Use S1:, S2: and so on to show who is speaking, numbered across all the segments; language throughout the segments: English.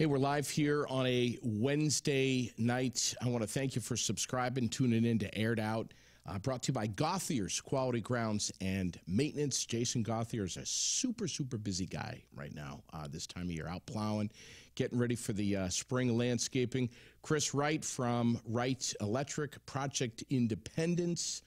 S1: Hey, we're live here on a Wednesday night. I want to thank you for subscribing, tuning in to Aired Out. Uh, brought to you by Gauthier's Quality Grounds and Maintenance. Jason Gauthier is a super, super busy guy right now, uh, this time of year, out plowing, getting ready for the uh, spring landscaping. Chris Wright from Wright Electric, Project Independence,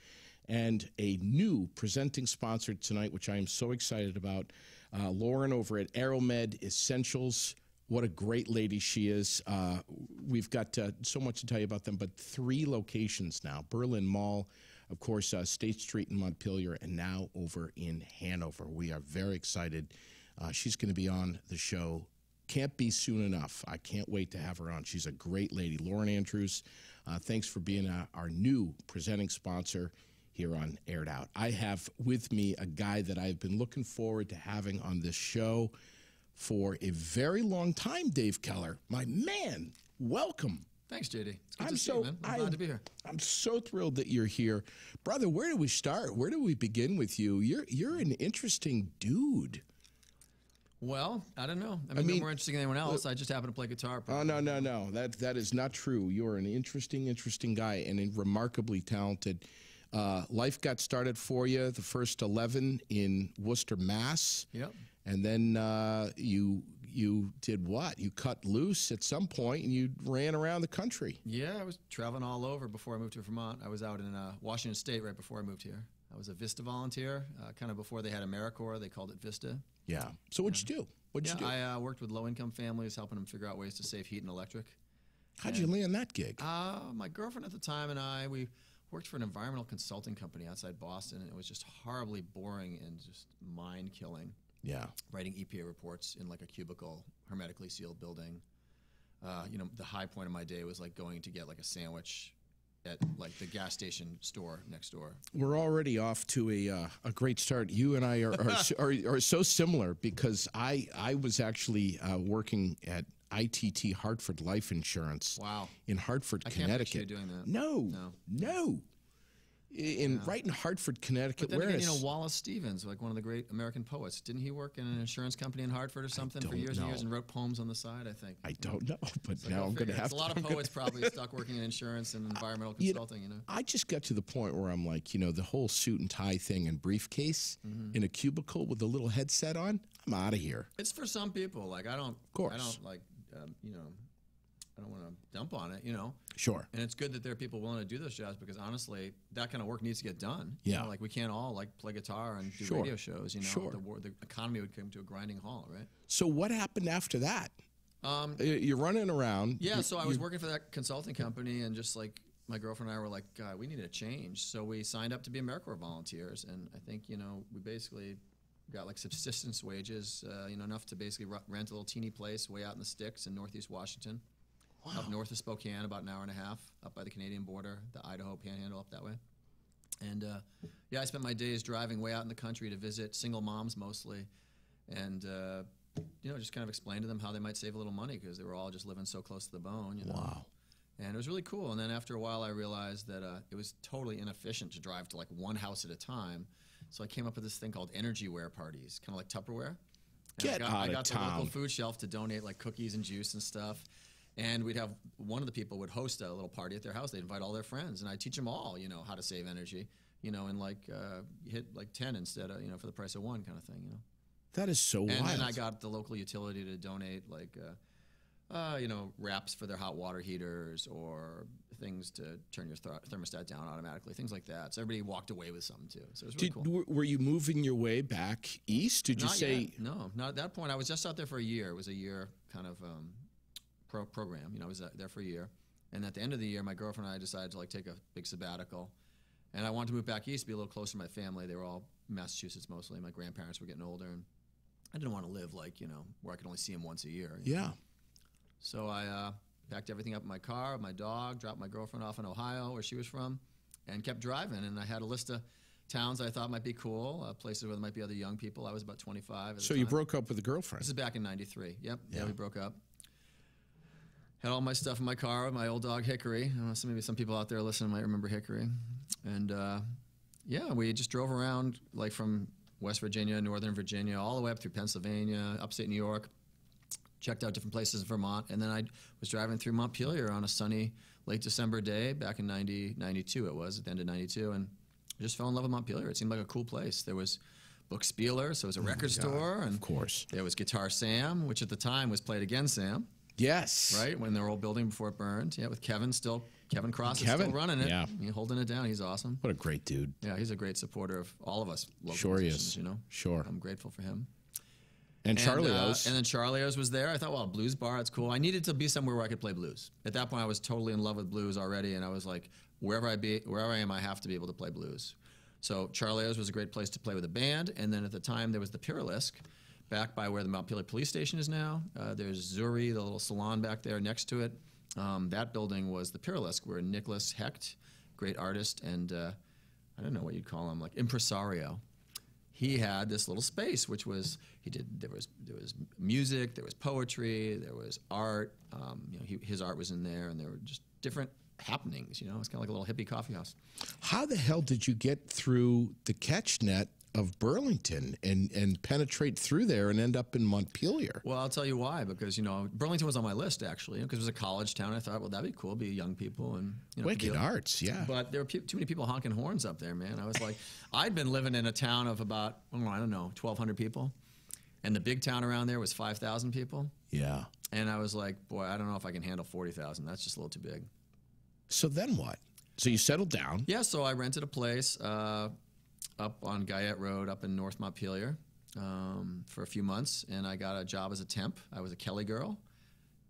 S1: and a new presenting sponsor tonight, which I am so excited about. Uh, Lauren over at Aeromed Essentials. What a great lady she is. Uh, we've got uh, so much to tell you about them, but three locations now Berlin Mall, of course, uh, State Street in Montpelier, and now over in Hanover. We are very excited. Uh, she's going to be on the show. Can't be soon enough. I can't wait to have her on. She's a great lady. Lauren Andrews, uh, thanks for being uh, our new presenting sponsor here on Aired Out. I have with me a guy that I've been looking forward to having on this show for a very long time, Dave Keller. My man, welcome.
S2: Thanks, JD. It's good
S1: I'm
S2: to
S1: so
S2: you, man. I'm
S1: I-
S2: glad to be here.
S1: I'm so thrilled that you're here, brother. Where do we start? Where do we begin with you? You're you're an interesting dude.
S2: Well, I don't know. I mean,
S1: mean,
S2: no more interesting than anyone else. I just happen to play guitar.
S1: Oh no no no that that is not true. You're an interesting interesting guy and a remarkably talented. Uh, life got started for you the first eleven in Worcester, Mass.
S2: Yep.
S1: And then uh, you you did what? You cut loose at some point and you ran around the country.
S2: Yeah, I was traveling all over before I moved to Vermont. I was out in uh, Washington State right before I moved here. I was a Vista volunteer, uh, kind of before they had AmeriCorps. They called it Vista.
S1: Yeah. So what'd you do? What'd
S2: Yeah,
S1: you do?
S2: I uh, worked with low-income families, helping them figure out ways to save heat and electric.
S1: How'd you land that gig?
S2: Uh, my girlfriend at the time and I, we worked for an environmental consulting company outside Boston, and it was just horribly boring and just mind-killing.
S1: Yeah.
S2: writing EPA reports in like a cubicle, hermetically sealed building. Uh, you know, the high point of my day was like going to get like a sandwich at like the gas station store next door.
S1: We're already off to a uh, a great start. You and I are are, are, are so similar because I I was actually uh, working at ITT Hartford Life Insurance.
S2: Wow.
S1: In Hartford,
S2: I
S1: Connecticut.
S2: doing that.
S1: No,
S2: No.
S1: no. In right in Hartford, Connecticut.
S2: But then again, you know, Wallace Stevens, like one of the great American poets, didn't he work in an insurance company in Hartford or something for years and years and wrote poems on the side? I think.
S1: I don't know, but
S2: Like,
S1: now I'm going to have
S2: It's a lot of poets probably stuck working in insurance and environmental
S1: You know,
S2: consulting. You know.
S1: I just got to the point where I'm like, you know, the whole suit and tie thing and briefcase
S2: Mm-hmm.
S1: in a cubicle with a little headset on. I'm out of here.
S2: It's for some people. Like I don't.
S1: Of course.
S2: I don't like. Um, you know. I don't want to dump on it. You know.
S1: Sure.
S2: And it's good that there are people willing to do those jobs because honestly, that kind of work needs to get done. You
S1: Yeah.
S2: know, like we can't all like play guitar and do
S1: Sure.
S2: radio shows. You know,
S1: Sure.
S2: the, war, the economy would come to a grinding halt, right?
S1: So what happened after that?
S2: Um,
S1: You're running around.
S2: yeah.
S1: You-
S2: So I was
S1: you-
S2: working for that consulting company, and just like my girlfriend and I were like, God, we need a change. So we signed up to be AmeriCorps volunteers, and I think you know we basically got like subsistence wages, uh, you know, enough to basically rent a little teeny place way out in the sticks in Northeast Washington. Up north of Spokane, about an hour and a half, up by the Canadian border, the Idaho Panhandle, up that way. And uh, yeah, I spent my days driving way out in the country to visit single moms mostly, and uh, you know, just kind of explain to them how they might save a little money because they were all just living so close to the bone. You know?
S1: Wow.
S2: And it was really cool. And then after a while, I realized that uh, it was totally inefficient to drive to like one house at a time. So I came up with this thing called energy wear parties, kind of like Tupperware. And
S1: Get
S2: I got,
S1: out
S2: I
S1: of
S2: got the
S1: town.
S2: local food shelf to donate like cookies and juice and stuff. And we'd have one of the people would host a little party at their house. They'd invite all their friends, and I'd teach them all, you know, how to save energy, you know, and like uh, hit like ten instead of you know for the price of one kind of thing, you know.
S1: That is so
S2: And
S1: wild.
S2: then I got the local utility to donate like, uh, uh, you know, wraps for their hot water heaters or things to turn your th- thermostat down automatically, things like that. So everybody walked away with something too. So it was really
S1: Did,
S2: cool.
S1: were- Were you moving your way back east? Did you say
S2: yet. no? Not at that point. I was just out there for a year. It was a year kind of um, pro- program. You know, I was there for a year, and at the end of the year, my girlfriend and I decided to like take a big sabbatical, and I wanted to move back east, be a little closer to my family. They were all Massachusetts mostly. My grandparents were getting older, and I didn't want to live like you know where I could only see them once a year. you know?
S1: Yeah.
S2: So I uh, packed everything up in my car, my dog, dropped my girlfriend off in Ohio, where she was from, and kept driving. And I had a list of towns I thought might be cool, uh, places where there might be other young people. I was about 25. At the
S1: So you broke up with a girlfriend.
S2: This is back in '93. Yep. Yeah.
S1: Yeah.
S2: we broke up. Had all my stuff in my car with my old dog Hickory. I don't know, so maybe some people out there listening might remember Hickory. And uh, yeah, we just drove around like from West Virginia, Northern Virginia, all the way up through Pennsylvania, upstate New York, checked out different places in Vermont, and then I was driving through Montpelier on a sunny late December day back in 90, 92 it was, at the end of 92, and I just fell in love with Montpelier. It seemed like a cool place. There was Buch Spieler, so it was a record store, and
S1: Of course.
S2: there was Guitar Sam, which at the time was Played Again Sam,
S1: Yes.
S2: right? When their old building before it burned. Yeah, with Kevin still, Kevin Cross is still running it.
S1: yeah.
S2: He's holding it down. He's awesome.
S1: What a great dude.
S2: Yeah, he's a great supporter of all of us local
S1: Sure he is.
S2: you know.
S1: Sure.
S2: I'm grateful for him.
S1: And, Charlie
S2: and, uh,
S1: O's.
S2: and then Charlie O's was there. I thought, well, blues bar, it's cool. I needed to be somewhere where I could play blues. At that point, I was totally in love with blues already, and I was like, wherever I be, wherever I am, I have to be able to play blues. So Charlie O's was a great place to play with a band. And then at the time, there was the Pyralisk, back by where the Montpelier Police Station is now. Uh, there's Zuri, the little salon back there next to it. Um, that building was the Pyralisk, where Nicholas Hecht, great artist, and uh, I don't know what you'd call him, like impresario he had this little space which was he did there was there was music there was poetry there was art um, you know he, his art was in there and there were just different happenings you know it's kind of like a little hippie coffee house
S1: How the hell did you get through the catch net of Burlington and, and penetrate through there and end up in Montpelier?
S2: well i'll tell you why because you know burlington was on my list actually because it was a college town i thought well that'd be cool be young people and you know
S1: Wicked Arts, yeah.
S2: But there were pe- too many people honking horns up there, man. I was like, I'd been living in a town of about, I don't know, I don't know 1,200 people. And the big town around there was 5,000 people.
S1: yeah.
S2: And I was like, boy, I don't know if I can handle 40,000. That's just a little too big.
S1: So then what? So you settled down.
S2: Yeah, so I rented a place uh, up on Guyette Road up in North Montpelier um, for a few months, and I got a job as a temp. I was a Kelly girl.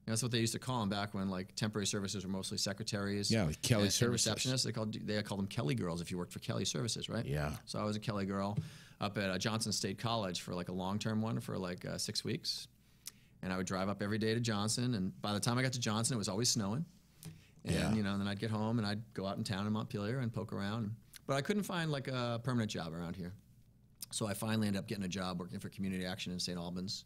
S2: That's what they used to call them back when like temporary services were mostly secretaries.
S1: Yeah, like Kelly
S2: and- and
S1: services.
S2: receptionists. They called they called them Kelly girls if you worked for Kelly Services, right?
S1: Yeah.
S2: So I was a Kelly girl up at uh, Johnson State College for like a long term one for like uh, six weeks, and I would drive up every day to Johnson. And by the time I got to Johnson, it was always snowing. And
S1: Yeah.
S2: you know, and then I'd get home and I'd go out in town in Montpelier and poke around. But I couldn't find like a permanent job around here. So I finally ended up getting a job working for Community Action in St. Albans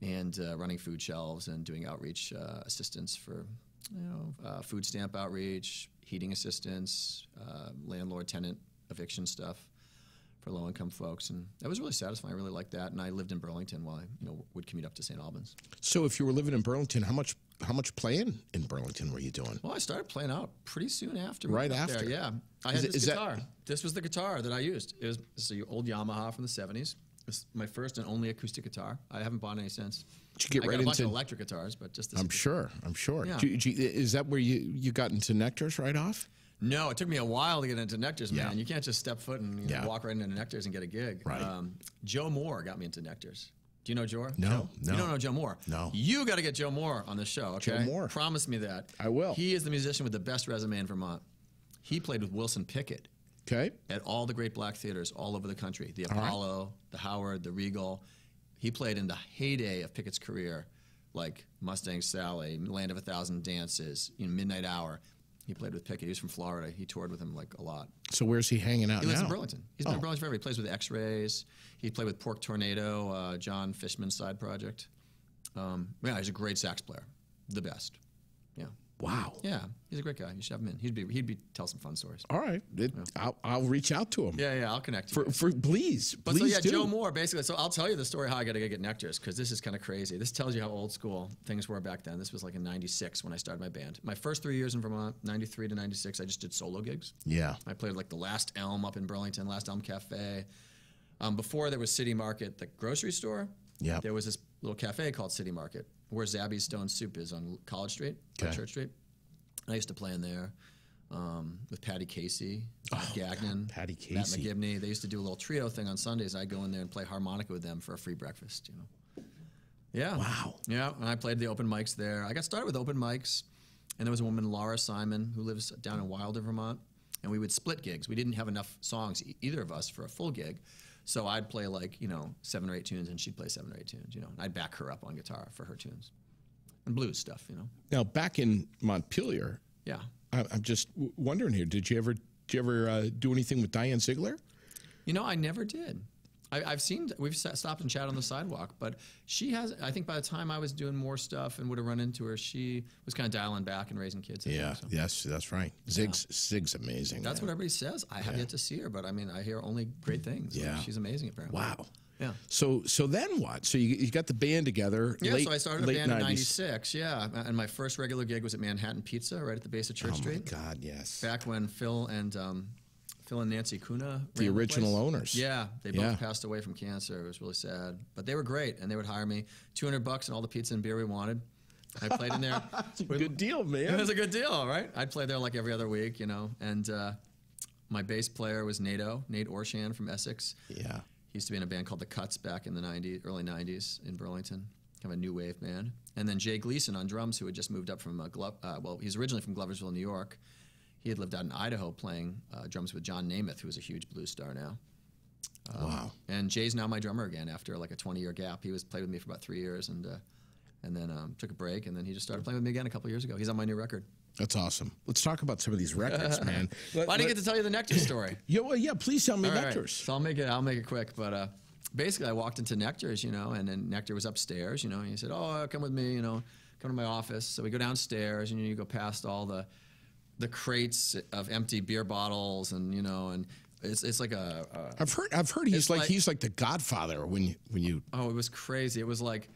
S2: and uh, running food shelves and doing outreach uh, assistance for you know uh, food stamp outreach, heating assistance, uh, landlord tenant eviction stuff for low income folks, and that was really satisfying. I really liked that, and I lived in Burlington while I you know would commute up to St. Albans.
S1: So if you were living in Burlington, how much how much playing in Burlington were you doing?
S2: Well, I started playing out pretty soon after.
S1: Right after?
S2: there, yeah. I
S1: Is
S2: had
S1: it-
S2: this
S1: that-
S2: guitar. This was the guitar that I used. It was is an old Yamaha from the '70s. It's my first and only acoustic guitar. I haven't bought any since.
S1: Did you get
S2: I
S1: right
S2: got a bunch
S1: into-
S2: of electric guitars, but just this.
S1: I'm sure. I'm sure.
S2: Yeah.
S1: You- you- is that where you, you got into Nectars right off?
S2: No, it took me a while to get into Nectars,
S1: Yeah.
S2: man. You can't just step foot and you know, walk right into Nectars and get a gig.
S1: Right.
S2: Um, Joe Moore got me into Nectars. Do you know Joe?
S1: No, no.
S2: You don't know Joe Moore?
S1: No.
S2: You got to get Joe Moore on the show, okay?
S1: Joe Moore.
S2: Promise me that.
S1: I will.
S2: He is the musician with the best resume in Vermont. He played with Wilson Pickett
S1: Okay.
S2: at all the great black theaters all over the country the
S1: right.
S2: Apollo, the Howard, the Regal. He played in the heyday of Pickett's career, like Mustang Sally, Land of a Thousand Dances, you know, Midnight Hour. He played with Pickett. He was from Florida. He toured with him like a lot.
S1: So where's he hanging out
S2: He lives
S1: now?
S2: in Burlington. He's been
S1: Oh.
S2: in Burlington forever. He plays with X-Rays. He played with Pork Tornado, uh, Jon Fishman's side project. Um, yeah, he's a great sax player, the best. Yeah,
S1: Wow.
S2: yeah, he's a great guy. You should have him in. He'd be he'd be tell some fun stories.
S1: All right. It, I'll, I'll reach out to him.
S2: Yeah, yeah, I'll connect you.
S1: For, for please,
S2: But so
S1: please
S2: yeah,
S1: do.
S2: Joe Moore basically. So I'll tell you the story how I got to get Nectars because this is kind of crazy. This tells you how old school things were back then. This was like in '96 when I started my band. My first three years in Vermont, '93 to '96, I just did solo gigs.
S1: Yeah.
S2: I played like the Last Elm up in Burlington, Last Elm Cafe. Um, before there was City Market, the grocery store.
S1: Yeah.
S2: There was this little cafe called City Market where Zabby's Stone Soup is on College Street,
S1: Okay.
S2: Church Street. I used to play in there um, with Patti Casey, Bob Gagnon,
S1: Oh, Patti
S2: Matt
S1: Casey.
S2: McGibney. They used to do a little trio thing on Sundays. I'd go in there and play harmonica with them for a free breakfast. You know. Yeah.
S1: Wow.
S2: Yeah, and I played the open mics there. I got started with open mics, and there was a woman, Laura Simon, who lives down in Wilder, Vermont, and we would split gigs. We didn't have enough songs, either of us, for a full gig. So I'd play like, you know, seven or eight tunes, and she'd play seven or eight tunes, you know. And I'd back her up on guitar for her tunes. And blues stuff, you know.
S1: Now back in Montpelier,
S2: Yeah.
S1: I, I'm just wondering here. Did you ever did you ever uh, do anything with Diane Zeigler?
S2: You know, I never did. I, I've seen we've stopped and chatted on the sidewalk, but she has. I think by the time I was doing more stuff and would have run into her, she was kind of dialing back and raising kids. I think, so.
S1: Yes, that's right. Zig's Zig's amazing.
S2: That's
S1: man.
S2: what everybody says. I have yet to see her, but I mean, I hear only great things. Like,
S1: Yeah.
S2: she's amazing apparently.
S1: Wow.
S2: Yeah.
S1: So so then what? So you, you got the band together.
S2: Yeah,
S1: late,
S2: so I started a band in '96. Yeah, and my first regular gig was at Manhattan Pizza, right at the base of Church
S1: Street. Oh
S2: Street.
S1: God, yes.
S2: Back when Phil and um, Phil and Nancy Kuna,
S1: The original
S2: place.
S1: owners.
S2: Yeah, they both
S1: Yeah.
S2: passed away from cancer. It was really sad, but they were great, and they would hire me 200 bucks and all the pizza and beer we wanted. I played in there.
S1: Good deal, man.
S2: It was a good deal, right? I'd play there like every other week, you know. And uh, my bass player was Nato, Nate Orshan from Essex.
S1: Yeah.
S2: He used to be in a band called The Cuts back in the 90s, early 90s in Burlington, kind of a new wave band. And then Jay Gleason on drums, who had just moved up from uh, Glo- uh, well, he's originally from Gloversville, New York. He had lived out in Idaho playing uh, drums with John Nemeth, who is a huge blues star now.
S1: wow.
S2: And Jay's now my drummer again after like a 20 year gap. He was played with me for about three years and uh, and then um, took a break, and then he just started playing with me again a couple years ago. He's on my new record.
S1: That's awesome. Let's talk about some of these records, man. Let-
S2: Well, I didn't get to tell you the Nectar story.
S1: Yeah, well, yeah. Please tell me
S2: All right,
S1: Nectars.
S2: So I'll make it. I'll make it quick. But uh, basically, I walked into Nectar's, you know, and then Nectar was upstairs, you know, and he said, "Oh, come with me, you know, come to my office." So we go downstairs, and you, know, you go past all the the crates of empty beer bottles, and you know, and it's it's like a, a
S1: I've heard. I've heard he's like,
S2: like-
S1: he's like the Godfather when you when you.
S2: oh, it was crazy. It was like.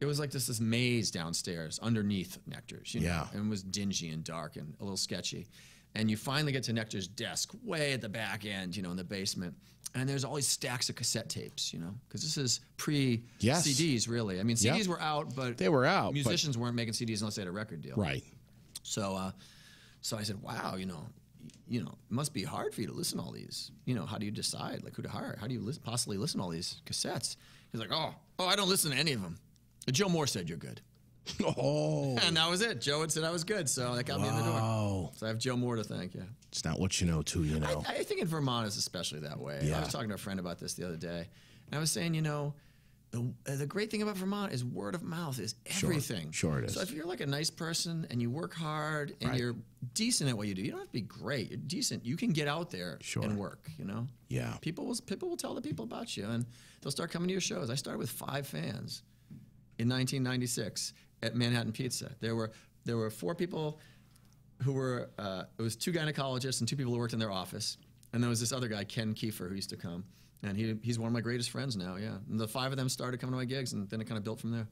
S2: It was like this this maze downstairs underneath Nectar's, you know,
S1: Yeah.
S2: and it was dingy and dark and a little sketchy. And you finally get to Nectar's desk, way at the back end, you know, in the basement, and there's all these stacks of cassette tapes, you know, because this is pre
S1: Yes.
S2: CDs, really. I mean,
S1: Yeah.
S2: CDs were out, but
S1: They were out,
S2: Musicians weren't making CDs unless they had a record deal.
S1: Right.
S2: So, uh, so I said, "Wow, you know, you know, it must be hard for you to listen to all these. You know, how do you decide like who to hire? How do you possibly listen to all these cassettes?" He's like, "Oh, oh, I don't listen to any of them. Joe Moore said you're good,
S1: Oh.
S2: and that was it. Joe had said I was good, so that got me in the door.
S1: Wow.
S2: So I have Joe Moore to thank. Yeah,
S1: It's not what you know, too. You know.
S2: I, I think in Vermont it's especially that way.
S1: Yeah.
S2: I was talking to a friend about this the other day, and I was saying, you know. The, uh, the great thing about Vermont is word of mouth is everything.
S1: Sure it is.
S2: So if you're like a nice person and you work hard and
S1: Right.
S2: you're decent at what you do, you don't have to be great. You're decent. You can get out there
S1: Sure.
S2: and work. You know.
S1: Yeah.
S2: People will people will tell the people about you, and they'll start coming to your shows. I started with five fans in 1996 at Manhattan Pizza. There were there were four people who were uh, it was two gynecologists and two people who worked in their office, and there was this other guy Ken Kiefer who used to come. And he, he's one of my greatest friends now, yeah. And the five of them started coming to my gigs, and then it kind of built from there.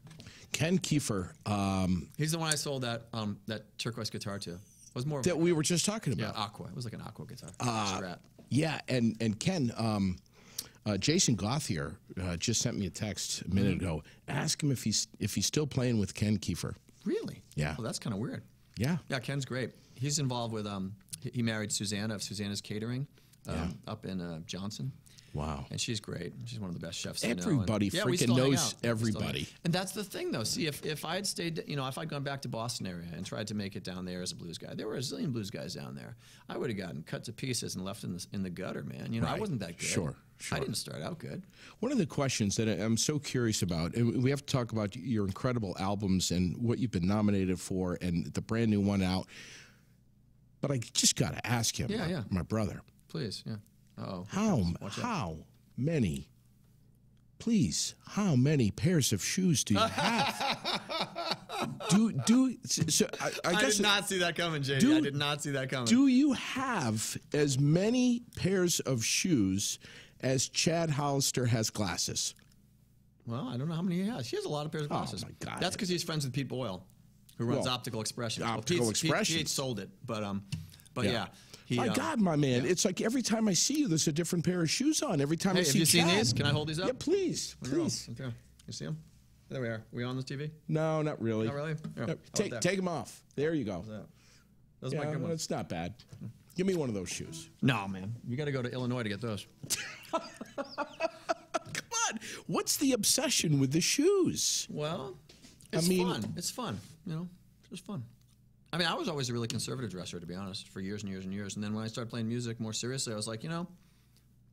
S1: Ken Kiefer, um,
S2: He's the one I sold that um, that turquoise guitar to. It was more of
S1: that we were just talking about.
S2: yeah, aqua. It was like an aqua guitar.
S1: Uh. Yeah, and and Ken, um, uh, Jason Gauthier uh, just sent me a text a minute
S2: Mm-hmm.
S1: ago. Ask him if he's if he's still playing with Ken Kiefer.
S2: Really?
S1: Yeah.
S2: Well, that's kind of weird.
S1: Yeah.
S2: Yeah, Ken's great. He's involved with um, he- he married Susanna of Susanna's Catering, um,
S1: Yeah.
S2: up in uh, Johnson.
S1: Wow.
S2: And she's great. She's one of the best chefs. I know. And-
S1: Everybody
S2: yeah,
S1: freaking knows
S2: out. We still hang-
S1: everybody.
S2: And that's the thing, though. See, if, if I had stayed, you know, if I'd gone back to Boston area and tried to make it down there as a blues guy, there were a zillion blues guys down there. I would have gotten cut to pieces and left in the in the gutter, man. You know, I wasn't that good.
S1: Sure, sure.
S2: I didn't start out good.
S1: One of the questions that I'm so curious about, and we have to talk about your incredible albums and what you've been nominated for, and the brand new one out. But I just got to ask him,
S2: Yeah,
S1: my,
S2: yeah.
S1: my brother,
S2: Please, yeah. Oh,
S1: how how many? Please, how many pairs of shoes do you have? do do so? I, I
S2: I did not see that coming, JD. I did not see that coming.
S1: Do you have as many pairs of shoes as Chad Hollister has glasses?
S2: Well, I don't know how many he has. He has a lot of pairs of glasses.
S1: Oh, my God.
S2: That's because he's friends with Pete Boyle, who runs
S1: Well,
S2: Optical Expression.
S1: Optical
S2: Pete-
S1: Expression.
S2: Pete, sold it, but um, but yeah. He,
S1: my
S2: um,
S1: God, my man! It's like every time I see you, there's a different pair of shoes on. Every time
S2: Hey,
S1: I
S2: have
S1: see
S2: you seen
S1: Chad.
S2: these? Can I hold these up?
S1: Yeah, please,
S2: are
S1: please.
S2: Okay. You see them? There we are. we on the TV?
S1: No, not really.
S2: Not really?
S1: No,
S2: Here,
S1: take take them off. There you go.
S2: That. Those
S1: Yeah,
S2: are my good ones.
S1: it's not bad. Give me one of those shoes.
S2: No, man. You got to go to Illinois to get those.
S1: Come on, what's the obsession with the shoes?
S2: Well, it's
S1: mean-
S2: fun. It's fun. You know, it's just fun. I mean, I was always a really conservative dresser, to be honest, for years and years and years. And then when I started playing music more seriously, I was like, you know,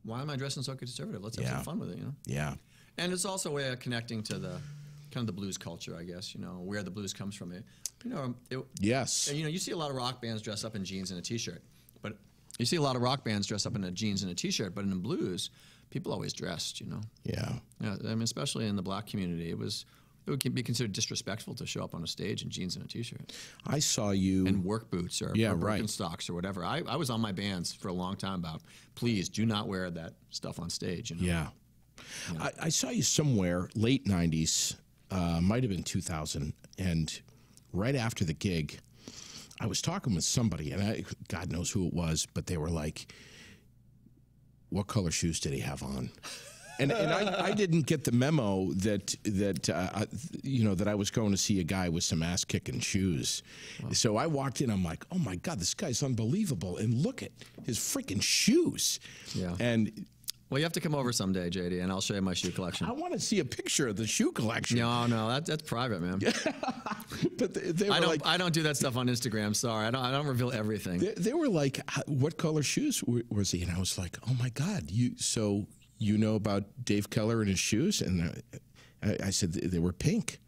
S2: why am I dressing so conservative? Let's have
S1: Yeah.
S2: some fun with it, you know?
S1: Yeah,
S2: And it's also a way of connecting to the kind of the blues culture, I guess, you know, where the blues comes from. It, you know, it,
S1: yes,
S2: you know, you see a lot of rock bands dress up in jeans and a t-shirt, but you see a lot of rock bands dress up in a jeans and a t-shirt, but in the blues, people always dressed, you know.
S1: yeah.
S2: Yeah, I mean, especially in the black community, it was it would be considered disrespectful to show up on a stage in jeans and a t-shirt
S1: I saw you.
S2: in work boots or,
S1: Yeah,
S2: or
S1: right.
S2: Birkenstocks or whatever. I, I was on my bands for a long time about, please do not wear that stuff on stage. You know?
S1: yeah, I, I saw you somewhere late '90s, uh, might have been 2000, and right after the gig, I was talking with somebody, and I, God knows who it was, but they were like, "What color shoes did he have on?" And, and I, I didn't get the memo that that uh, I- you know that I was going to see a guy with some ass kicking shoes. So I walked in. I'm like, oh my god, this guy's unbelievable! And look at his freaking shoes.
S2: Yeah.
S1: And
S2: Well, you have to come over someday, JD, and I'll show you my shoe collection.
S1: I want to see a picture of the shoe collection.
S2: No, no, that, that's private, man.
S1: But they, they were
S2: I don't.
S1: like,
S2: I don't do that stuff on Instagram. Sorry, I don't. I don't reveal everything.
S1: they, they were like, what color shoes was he? And I was like, oh my god, you so you know about Dave Keller and his shoes? And I, I said they were pink.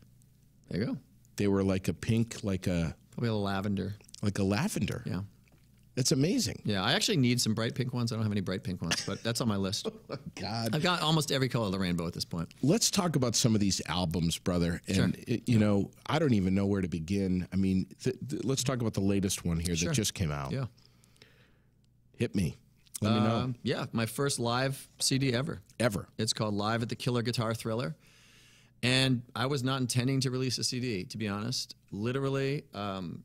S2: There you go.
S1: They were like a pink, like a
S2: Probably a lavender.
S1: like a lavender.
S2: Yeah.
S1: That's amazing.
S2: Yeah. I actually need some bright pink ones. I don't have any bright pink ones, but that's on my list.
S1: Oh God.
S2: I've got almost every color of the rainbow at this point.
S1: Let's talk about some of these albums, brother. And
S2: Sure.
S1: it- you know, I don't even know where to begin. I mean, th- th- let's talk about the latest one here
S2: Sure.
S1: that just came out.
S2: Yeah.
S1: Hit me. Let me know.
S2: Um, yeah. My first live CD ever.
S1: Ever.
S2: It's called Live at the Killer Guitar Thriller. And I was not intending to release a CD, to be honest. Literally, um,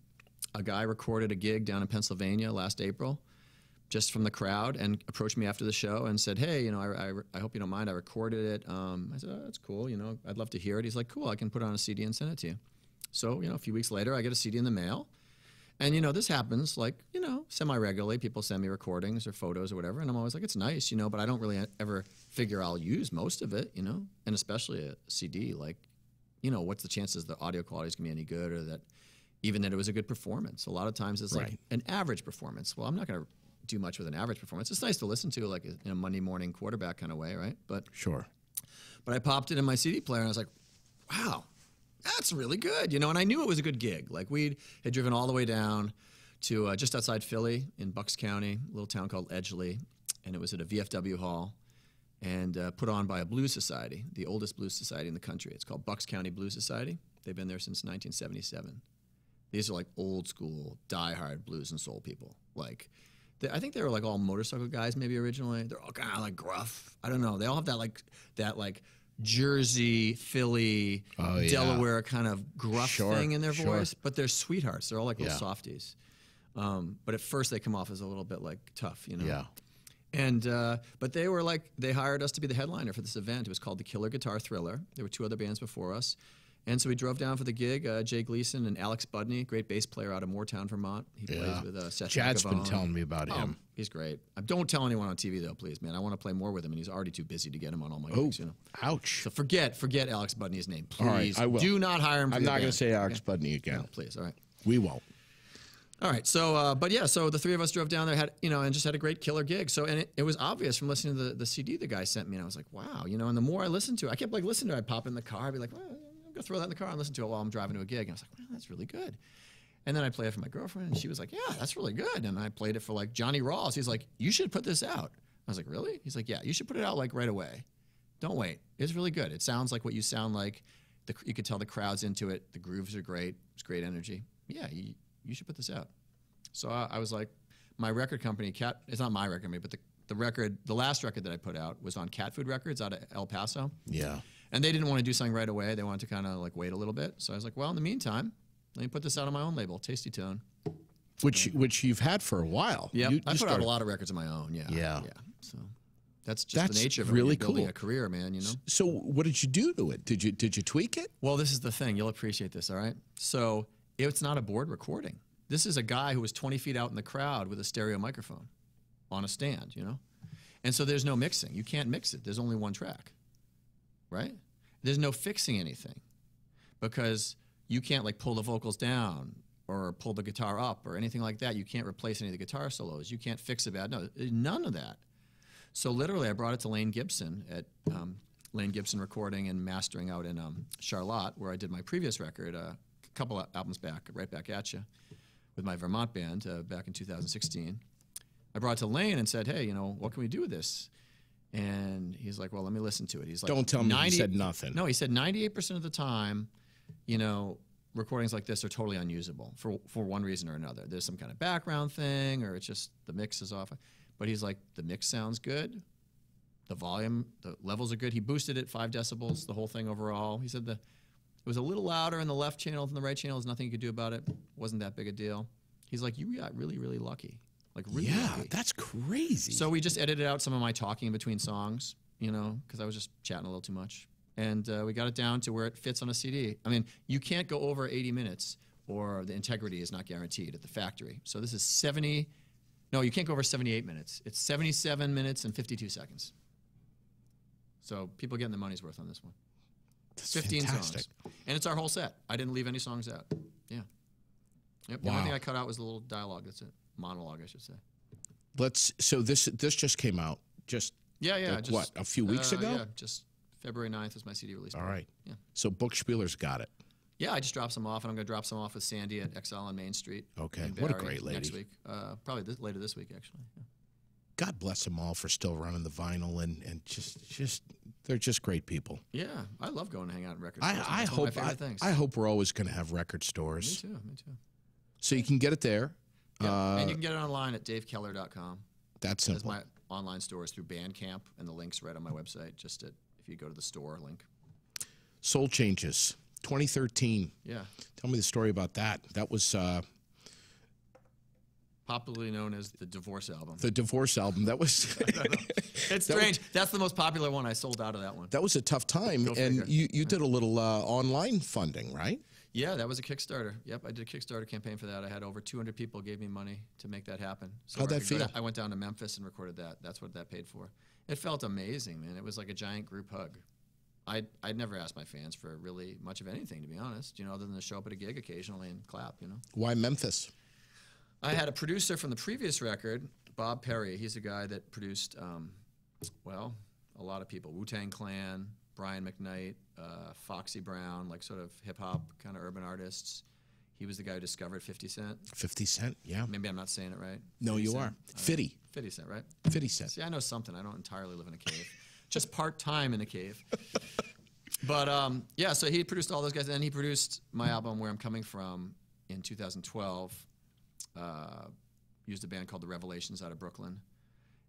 S2: a guy recorded a gig down in Pennsylvania last April, just from the crowd, and approached me after the show and said, "Hey, you know, I, I, I hope you don't mind. I recorded it." Um, I said, oh, "That's cool. You know, I'd love to hear it." He's like, "Cool. I can put it on a CD and send it to you." So, you know, a few weeks later, I get a CD in the mail. And you know, this happens like you know semi regularly. People send me recordings or photos or whatever, and I'm always like, it's nice, you know, but I don't really ever figure I'll use most of it, you know, and especially a CD. Like, you know, what's the chances the audio quality is gonna be any good, or that even that it was a good performance? A lot of times it's like an average performance. Well, I'm not gonna do much with an average performance. It's nice to listen to, like in a Monday morning quarterback kind of way, right? But
S1: Sure.
S2: but I popped it in my CD player and I was like, wow, that's really good. You know, and I knew it was a good gig. Like we had driven all the way down to uh, just outside Philly in Bucks County, a little town called Edgely. And it was at a VFW hall and uh, put on by a blues society, the oldest blues society in the country. It's called Bucks County Blues Society. They've been there since 1977. These are like old school, diehard blues and soul people. Like, they, I think they were like all motorcycle guys maybe originally. They're all kind of like gruff. I don't know. They all have that like that like Jersey, Philly,
S1: Oh, yeah.
S2: Delaware kind of gruff
S1: Sure,
S2: thing in their
S1: sure.
S2: voice, but they're sweethearts. They're all like little
S1: Yeah.
S2: softies. Um, but at first they come off as a little bit like tough, you know.
S1: Yeah.
S2: And uh, but they were like they hired us to be the headliner for this event. It was called the Killer Guitar Thriller. There were two other bands before us, and so we drove down for the gig. Uh, Jay Gleason and Alex Budney, great bass player out of Moretown, Vermont. He
S1: Yeah.
S2: plays with uh, Seth
S1: Chad's been telling me about
S2: Oh,
S1: him.
S2: he's great. Uh, Don't tell anyone on TV though, please, man. I want to play more with him, and he's already too busy to get him on all my
S1: Oh,
S2: gigs. You know.
S1: ouch.
S2: So forget forget Alex Budney's name, please.
S1: All right, I will.
S2: Do not hire him. For
S1: I'm not going to say Alex Budney again.
S2: No, please. All right.
S1: We won't.
S2: All right. So, uh, but yeah, so the three of us drove down there, had you know, and just had a great killer gig. So, and it, it was obvious from listening to the, the CD the guy sent me, and I was like, wow, you know. And the more I listened to it, I kept like listening to it. I'd pop in the car, I'd be like, well, I'm throw that in the car and listen to it while I'm driving to a gig. And I was like, wow, that's really good. And then I played it for my girlfriend, and she was like, yeah, that's really good. And I played it for like Johnny Rawls. He's like, you should put this out. I was like, really? He's like, yeah, you should put it out like right away. Don't wait. It's really good. It sounds like what you sound like. The, you could tell the crowd's into it. The grooves are great. It's great energy. Yeah, you, you should put this out. So I, I was like, my record company, Cat. It's not my record company, but the the record, the last record that I put out was on Cat Food Records out of El Paso,
S1: Yeah.
S2: And they didn't want to do something right away. They wanted to kind of like wait a little bit. So I was like, well, in the meantime, let me put this out on my own label, Tasty Tone.
S1: Which which you've had for a while.
S2: Yeah, I put out a lot of records of my own. Yeah,
S1: Yeah.
S2: yeah. So that's just
S1: That's
S2: the nature of it
S1: really
S2: building
S1: cool.
S2: a career, man. You know.
S1: So what did you do to it? Did you did you tweak it?
S2: Well, this is the thing. You'll appreciate this, all right? So it's not a board recording. This is a guy who was 20 feet out in the crowd with a stereo microphone on a stand, you know? And so there's no mixing. You can't mix it. There's only one track, right? There's no fixing anything because you can't like pull the vocals down or pull the guitar up or anything like that. You can't replace any of the guitar solos. You can't fix a bad note. None of that. So literally, I brought it to Lane Gibson at um, Lane Gibson Recording and Mastering out in um, Charlotte, where I did my previous record uh, a couple of albums back, right back at you, with my Vermont band uh, back in 2016. I brought it to Lane and said, "Hey, you know, what can we do with this?" And he's like, "Well, let me listen to it." He's like,
S1: Don't tell me he said nothing.
S2: No, he said 98% of the time, you know, recordings like this are totally unusable for for one reason or another. There's some kind of background thing, or it's just the mix is off. But he's like, the mix sounds good. the volume, the levels are good. He boosted it five decibels, the whole thing overall. He said the it was a little louder in the left channel than the right channel. There's nothing you could do about it. Wasn't that big a deal. He's like, you got really, really lucky. Like really
S1: Yeah, that's crazy.
S2: So we just edited out some of my talking between songs, you know, because I was just chatting a little too much. And uh, we got it down to where it fits on a CD. I mean, you can't go over 80 minutes or the integrity is not guaranteed at the factory. So this is 70, no, you can't go over 78 minutes. It's 77 minutes and 52 seconds. So people getting the money's worth on this one.
S1: That's
S2: 15
S1: fantastic.
S2: songs. And it's our whole set. I didn't leave any songs out. Yeah. Yep. The only thing I cut out was the little dialogue. That's it. Monologue, I should say.
S1: Let's. So this this just came out. Just
S2: Yeah, yeah.
S1: Like
S2: just,
S1: what, a few weeks
S2: uh,
S1: ago?
S2: Yeah, just February 9th was my CD release.
S1: all right.
S2: Yeah.
S1: So Buch Spieler's got it.
S2: Yeah, I just dropped some off, and I'm going to drop some off with Sandy at Exile on Main Street.
S1: Okay. What a great
S2: Next week. Uh, probably this, later this week, actually. Yeah.
S1: God bless them all for still running the vinyl and and just just they're just great people.
S2: Yeah, I love going to hang out in record
S1: I,
S2: stores.
S1: I
S2: one
S1: hope I. I hope we're always going to have record stores.
S2: me too, me too.
S1: So you can get it there.
S2: Yeah.
S1: Uh,
S2: and you can get it online at davekeller.com.
S1: That's simple.
S2: my online store is through Bandcamp, and the link's right on my website, just at, if you go to the store link.
S1: Soul Changes, 2013.
S2: Yeah.
S1: Tell me the story about that. That was uh,
S2: Popularly known as the Divorce Album.
S1: the divorce album. That was
S2: It's strange. That's the most popular one. I sold out of that one.
S1: that was a tough time,
S2: Go
S1: and
S2: figure.
S1: you you did a little uh, online funding, right?
S2: Yeah, that was a Kickstarter. Yep, I did a Kickstarter campaign for that. I had over 200 people gave me money to make that happen. So
S1: How'd
S2: I
S1: that
S2: could
S1: feel?
S2: I went down to Memphis and recorded that. That's what that paid for. It felt amazing, man. It was like a giant group hug. I'd, I'd never asked my fans for really much of anything, to be honest, you know, other than to show up at a gig occasionally and clap, you know.
S1: Why Memphis?
S2: I had a producer from the previous record, Bob Perry. He's a guy that produced, um, well, a lot of people Wu Tang Clan, Brian McKnight, uh, Foxy Brown, like sort of hip hop kind of urban artists. He was the guy who discovered 50 Cent.
S1: 50 Cent? Yeah.
S2: Maybe I'm not saying it right.
S1: No, you
S2: Cent?
S1: are. 50.
S2: 50 Cent, right?
S1: 50 Cent.
S2: See, I know something. I don't entirely live in a cave, just part time in a cave. But um, yeah, so he produced all those guys, and then he produced my album "Where I'm Coming From" in 2012. Uh, used a band called the Revelations out of Brooklyn,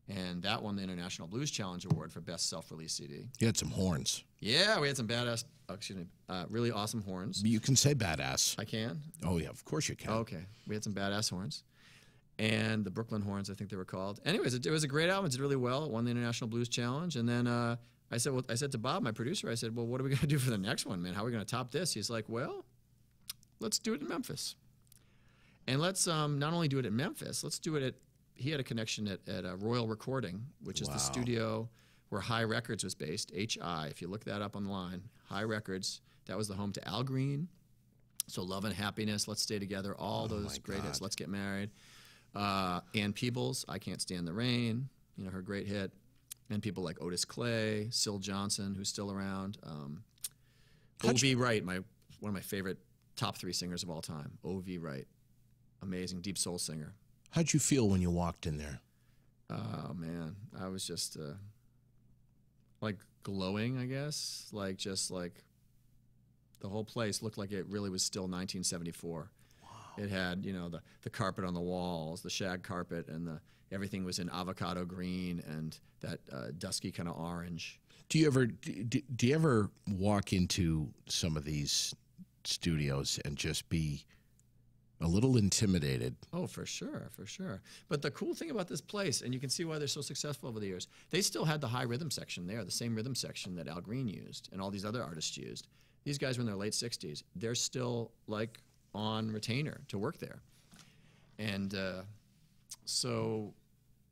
S2: and that won the International Blues Challenge Award for best self-release CD.
S1: You had some horns.
S2: Yeah, we had some badass, oh, excuse me, uh, really awesome horns.
S1: You can say badass.
S2: I can.
S1: Oh yeah, of course you can.
S2: Okay, we had some badass horns, and the Brooklyn Horns, I think they were called. Anyways, it, it was a great album. It did really well. It won the International Blues Challenge, and then uh, I said, well, I said to Bob, my producer, I said, well, what are we gonna do for the next one, man? How are we gonna top this? He's like, well, let's do it in Memphis, and let's um, not only do it in Memphis, let's do it at. He had a connection at, at uh, Royal Recording, which is
S1: Wow.
S2: the studio where Hi Records was based. HI, if you look that up online, Hi Records. That was the home to Al Green, so Love and Happiness, Let's Stay Together, all those
S1: Oh my
S2: great hits. Let's Get Married. Uh, Ann Peebles, I Can't Stand the Rain, you know, her great hit. And people like Otis Clay, Syl Johnson, who's still around. Um, O.V. Wright, my one of my favorite top three singers of all time. O.V. Wright, amazing deep soul singer.
S1: How'd you feel when you walked in there?
S2: Oh man, I was just uh, like glowing, I guess. Like just like the whole place looked like it really was still 1974. Wow. It had you know the the carpet on the walls, the shag carpet, and the everything was in avocado green and that uh, dusky kind of orange.
S1: Do you ever do, do you ever walk into some of these studios and just be a little intimidated?
S2: Oh, for sure, for sure. But the cool thing about this place, and you can see why they're so successful over the years, they still had the Hi Rhythm Section there, the same rhythm section that Al Green used and all these other artists used. These guys were in their late 60s. They're still like on retainer to work there. And uh, so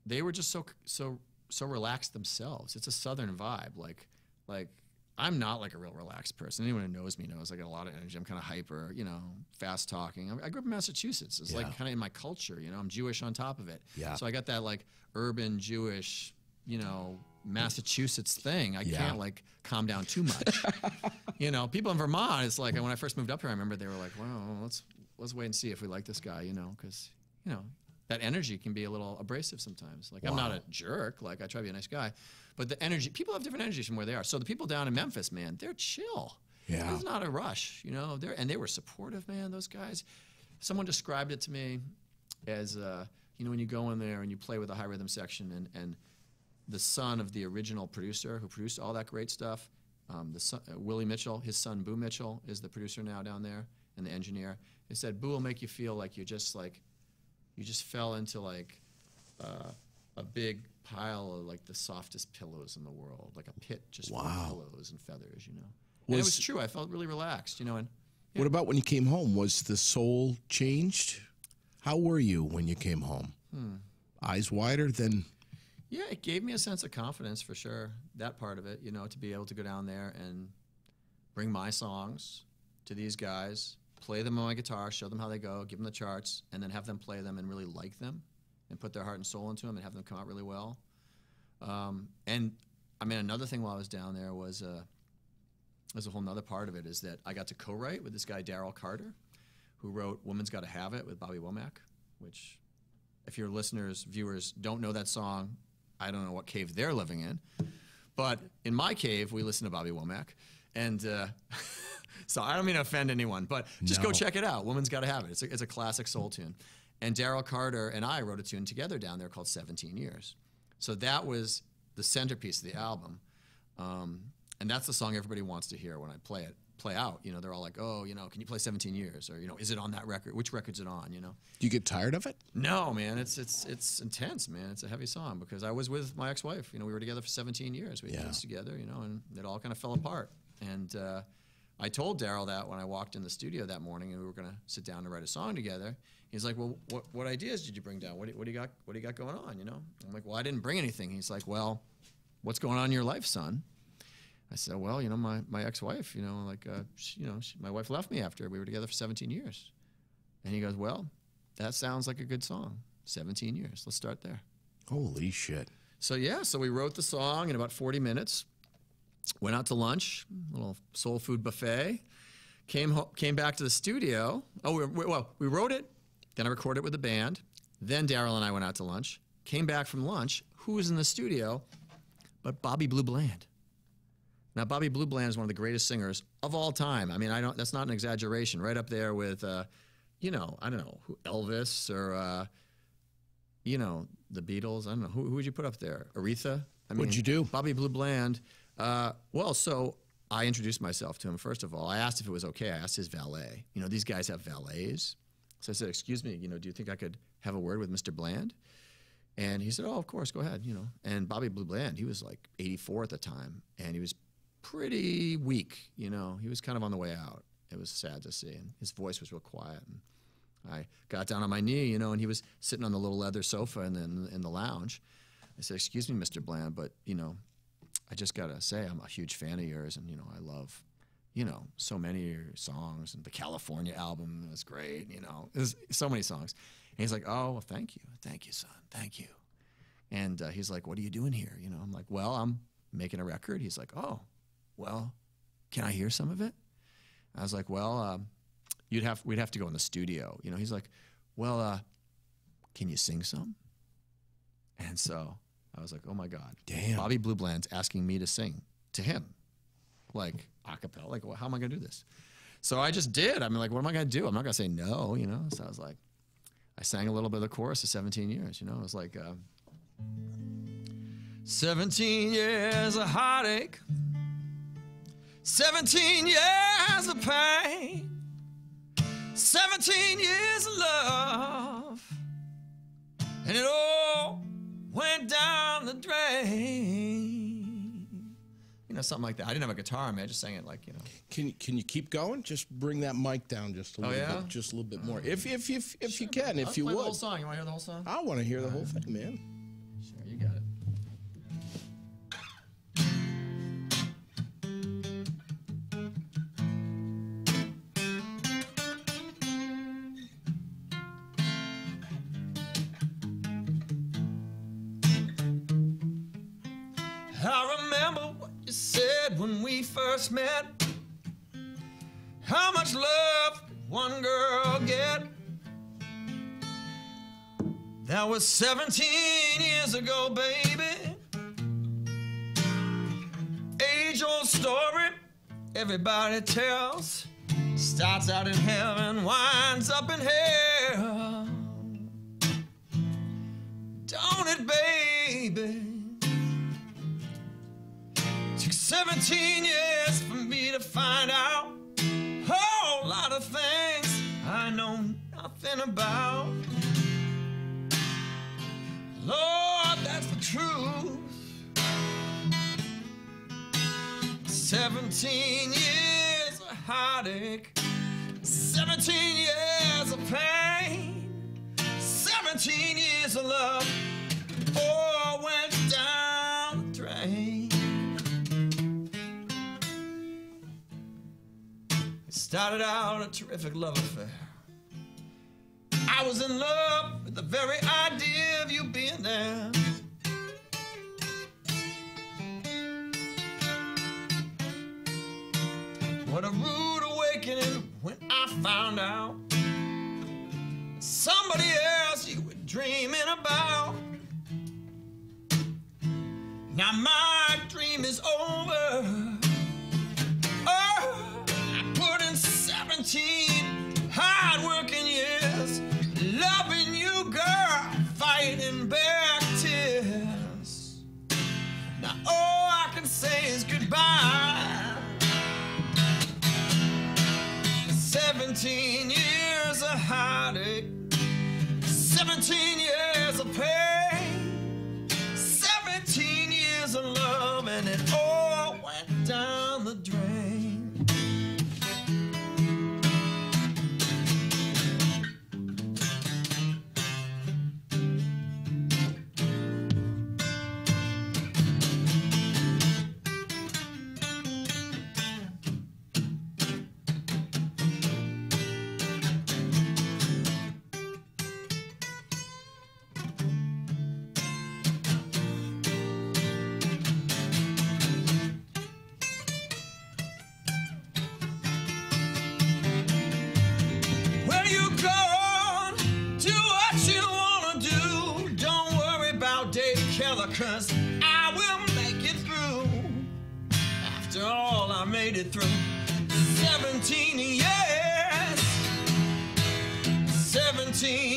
S2: they were just so so so relaxed themselves. It's a southern vibe. Like like I'm not like a real relaxed person. Anyone who knows me knows I got a lot of energy. I'm kind of hyper, you know, fast talking. I I grew up in Massachusetts. It's
S1: Yeah.
S2: like kind of in my culture, you know. I'm Jewish on top of it.
S1: Yeah.
S2: So I got that like urban Jewish, you know, Massachusetts thing. I
S1: Yeah.
S2: can't like calm down too much. you know, people in Vermont, it's like when I first moved up here, I remember they were like, "Well, let's let's wait and see if we like this guy," you know, because you know that energy can be a little abrasive sometimes. Like I'm not a jerk. Like I try to be a nice guy, but the energy people have different energies from where they are. So the people down in Memphis, man, they're chill.
S1: Yeah.
S2: There's not a rush, you know. They're and they were supportive, man. Those guys. Someone described it to me as, uh, you know, when you go in there and you play with a Hi Rhythm Section and and the son of the original producer who produced all that great stuff. Um, the son, uh, Willie Mitchell, his son Boo Mitchell, is the producer now down there and the engineer. They said Boo will make you feel like you're just like, you just fell into like uh, a big pile of like the softest pillows in the world, like a pit just full of pillows and feathers, you know. and it
S1: Was-
S2: was true. I felt really relaxed, you know, and
S1: What about when you came home? Was the soul changed? How were you when you came home?
S2: Hmm.
S1: Eyes wider than
S2: Yeah, it gave me a sense of confidence for sure. That part of it, you know, to be able to go down there and bring my songs to these guys, play them on my guitar, show them how they go, give them the charts, and then have them play them and really like them and put their heart and soul into them and have them come out really well. Um, and I mean, another thing while I was down there was uh, there's a whole nother part of it is that I got to co-write with this guy Darryl Carter, who wrote "Woman's Got to Have It" with Bobby Womack, which if your listeners, viewers don't know that song, I don't know what cave they're living in. But in my cave, we listen to Bobby Womack. And uh, so I don't mean to offend anyone, but just
S1: No.
S2: go check it out. Woman's Gotta Have It. It's a, it's a classic soul tune. And Darryl Carter and I wrote a tune together down there called 17 Years. So that was the centerpiece of the album. Um, and that's the song everybody wants to hear when I play it, play out. You know, they're all like, oh, you know, can you play 17 Years? Or, you know, is it on that record? Which record's it on, you know?
S1: do you get tired of it?
S2: No, man, it's it's it's intense, man. It's a heavy song because I was with my ex-wife. You know, we were together for 17 years. We
S1: Yeah.
S2: together, you know, and it all kind of fell apart. And uh, I told Darryl that when I walked in the studio that morning and we were going to sit down to write a song together. He's like, "Well, what, what ideas did you bring down? What do, what do you got? What do you got going on? You know?" I'm like, "Well, I didn't bring anything." He's like, "Well, what's going on in your life, son?" I said, "Well, you know, my, my ex-wife, you know, like, uh, she, you know, she, my wife left me after we were together for 17 years." And he goes, "Well, that sounds like a good song. 17 years. Let's start there."
S1: Holy shit.
S2: So yeah, so we wrote the song in about 40 minutes. Went out to lunch, little soul food buffet. Came ho- came back to the studio. Oh, we, we, well, we wrote it. Then I recorded it with the band. Then Darryl and I went out to lunch. Came back from lunch. Who was in the studio? But Bobby Blue Bland. Now, Bobby Blue Bland is one of the greatest singers of all time. I mean, I don't. That's not an exaggeration. Right up there with, uh, you know, I don't know, who, Elvis or, uh, you know, the Beatles. I don't know who, who would you put up there? Aretha. I
S1: What'd you do?
S2: Bobby Blue Bland. Uh, well, so I introduced myself to him first of all. I asked if it was okay. I asked his valet. You know, these guys have valets. So I said, "Excuse me. You know, do you think I could have a word with Mr. Bland?" And he said, "Oh, of course, go ahead." You know, and Bobby Blue Bland, he was like 84 at the time, and he was pretty weak. You know, he was kind of on the way out. It was sad to see, and his voice was real quiet. And I got down on my knee, you know, and he was sitting on the little leather sofa in the, in the lounge. I said, "Excuse me, Mr. Bland, but you know, I just gotta say I'm a huge fan of yours, and you know, I love." You know, so many of your songs, and the California album was great. You know, there's so many songs. And he's like, "Oh, well, thank you, thank you, son, thank you." And uh, he's like, "What are you doing here?" You know, I'm like, "Well, I'm making a record." He's like, "Oh, well, can I hear some of it?" I was like, "Well, um, you'd have we'd have to go in the studio." You know, he's like, "Well, uh, can you sing some?" And so I was like, "Oh my god,
S1: Damn.
S2: Bobby Blue Bland's asking me to sing to him, like a cappella. Like, well, how am I going to do this?" So I just did. I mean, like, what am I going to do? I'm not going to say no, you know. So I was like, I sang a little bit of the chorus of 17 years. You know, it was like. Uh, 17 years of heartache, 17 years of pain, 17 years of love, and it all went down the drain. You know, something like that. I didn't have a guitar, man. I just sang it like, you know.
S1: Can can you keep going? Just bring that mic down just a
S2: Oh,
S1: little
S2: yeah?
S1: bit, just a little bit more. If if if, if you can,
S2: I'll
S1: if you
S2: play The whole song. You want to hear the whole song?
S1: I want to hear the whole thing, man.
S2: First met. How much love could one girl get? That was 17 years ago, baby. Age old story, everybody tells. Starts out in heaven, winds up in hell. Don't it, baby? Took 17 years for me to find out a whole lot of things I know nothing about. Lord, that's the truth. 17 years of heartache, 17 years of pain, 17 years of love, started out a terrific love affair. I was in love with the very idea of you being there. What a rude awakening when I found out somebody else you were dreaming about. Now my dream is over. 17 hard working years, loving you, girl, fighting back tears. Now all I can say is goodbye. 17 cause I will make it through. After all, I made it through 17 years. 17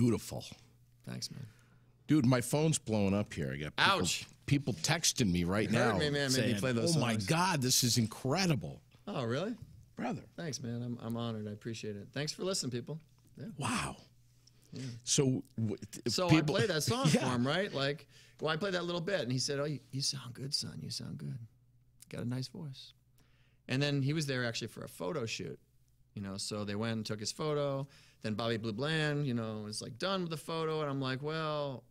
S1: Beautiful.
S2: Thanks, man.
S1: Dude, my phone's blowing up here. I got people,
S2: Ouch.
S1: people texting me right
S2: You
S1: now.
S2: me, man.
S1: Saying,
S2: play those
S1: oh my. God, this is incredible.
S2: Oh, really?
S1: Brother.
S2: Thanks, man. I'm, I'm honored. I appreciate it. Thanks for listening, people. Yeah.
S1: Wow. Yeah. So,
S2: So
S1: people,
S2: I played that song
S1: Yeah.
S2: for him, right? Like, well, I played that little bit, and he said, "Oh, you, you sound good, son. You sound good. Got a nice voice." And then he was there actually for a photo shoot, you know. So they went and took his photo. Then Bobby Blue Bland, you know, was like done with the photo, and I'm like, well,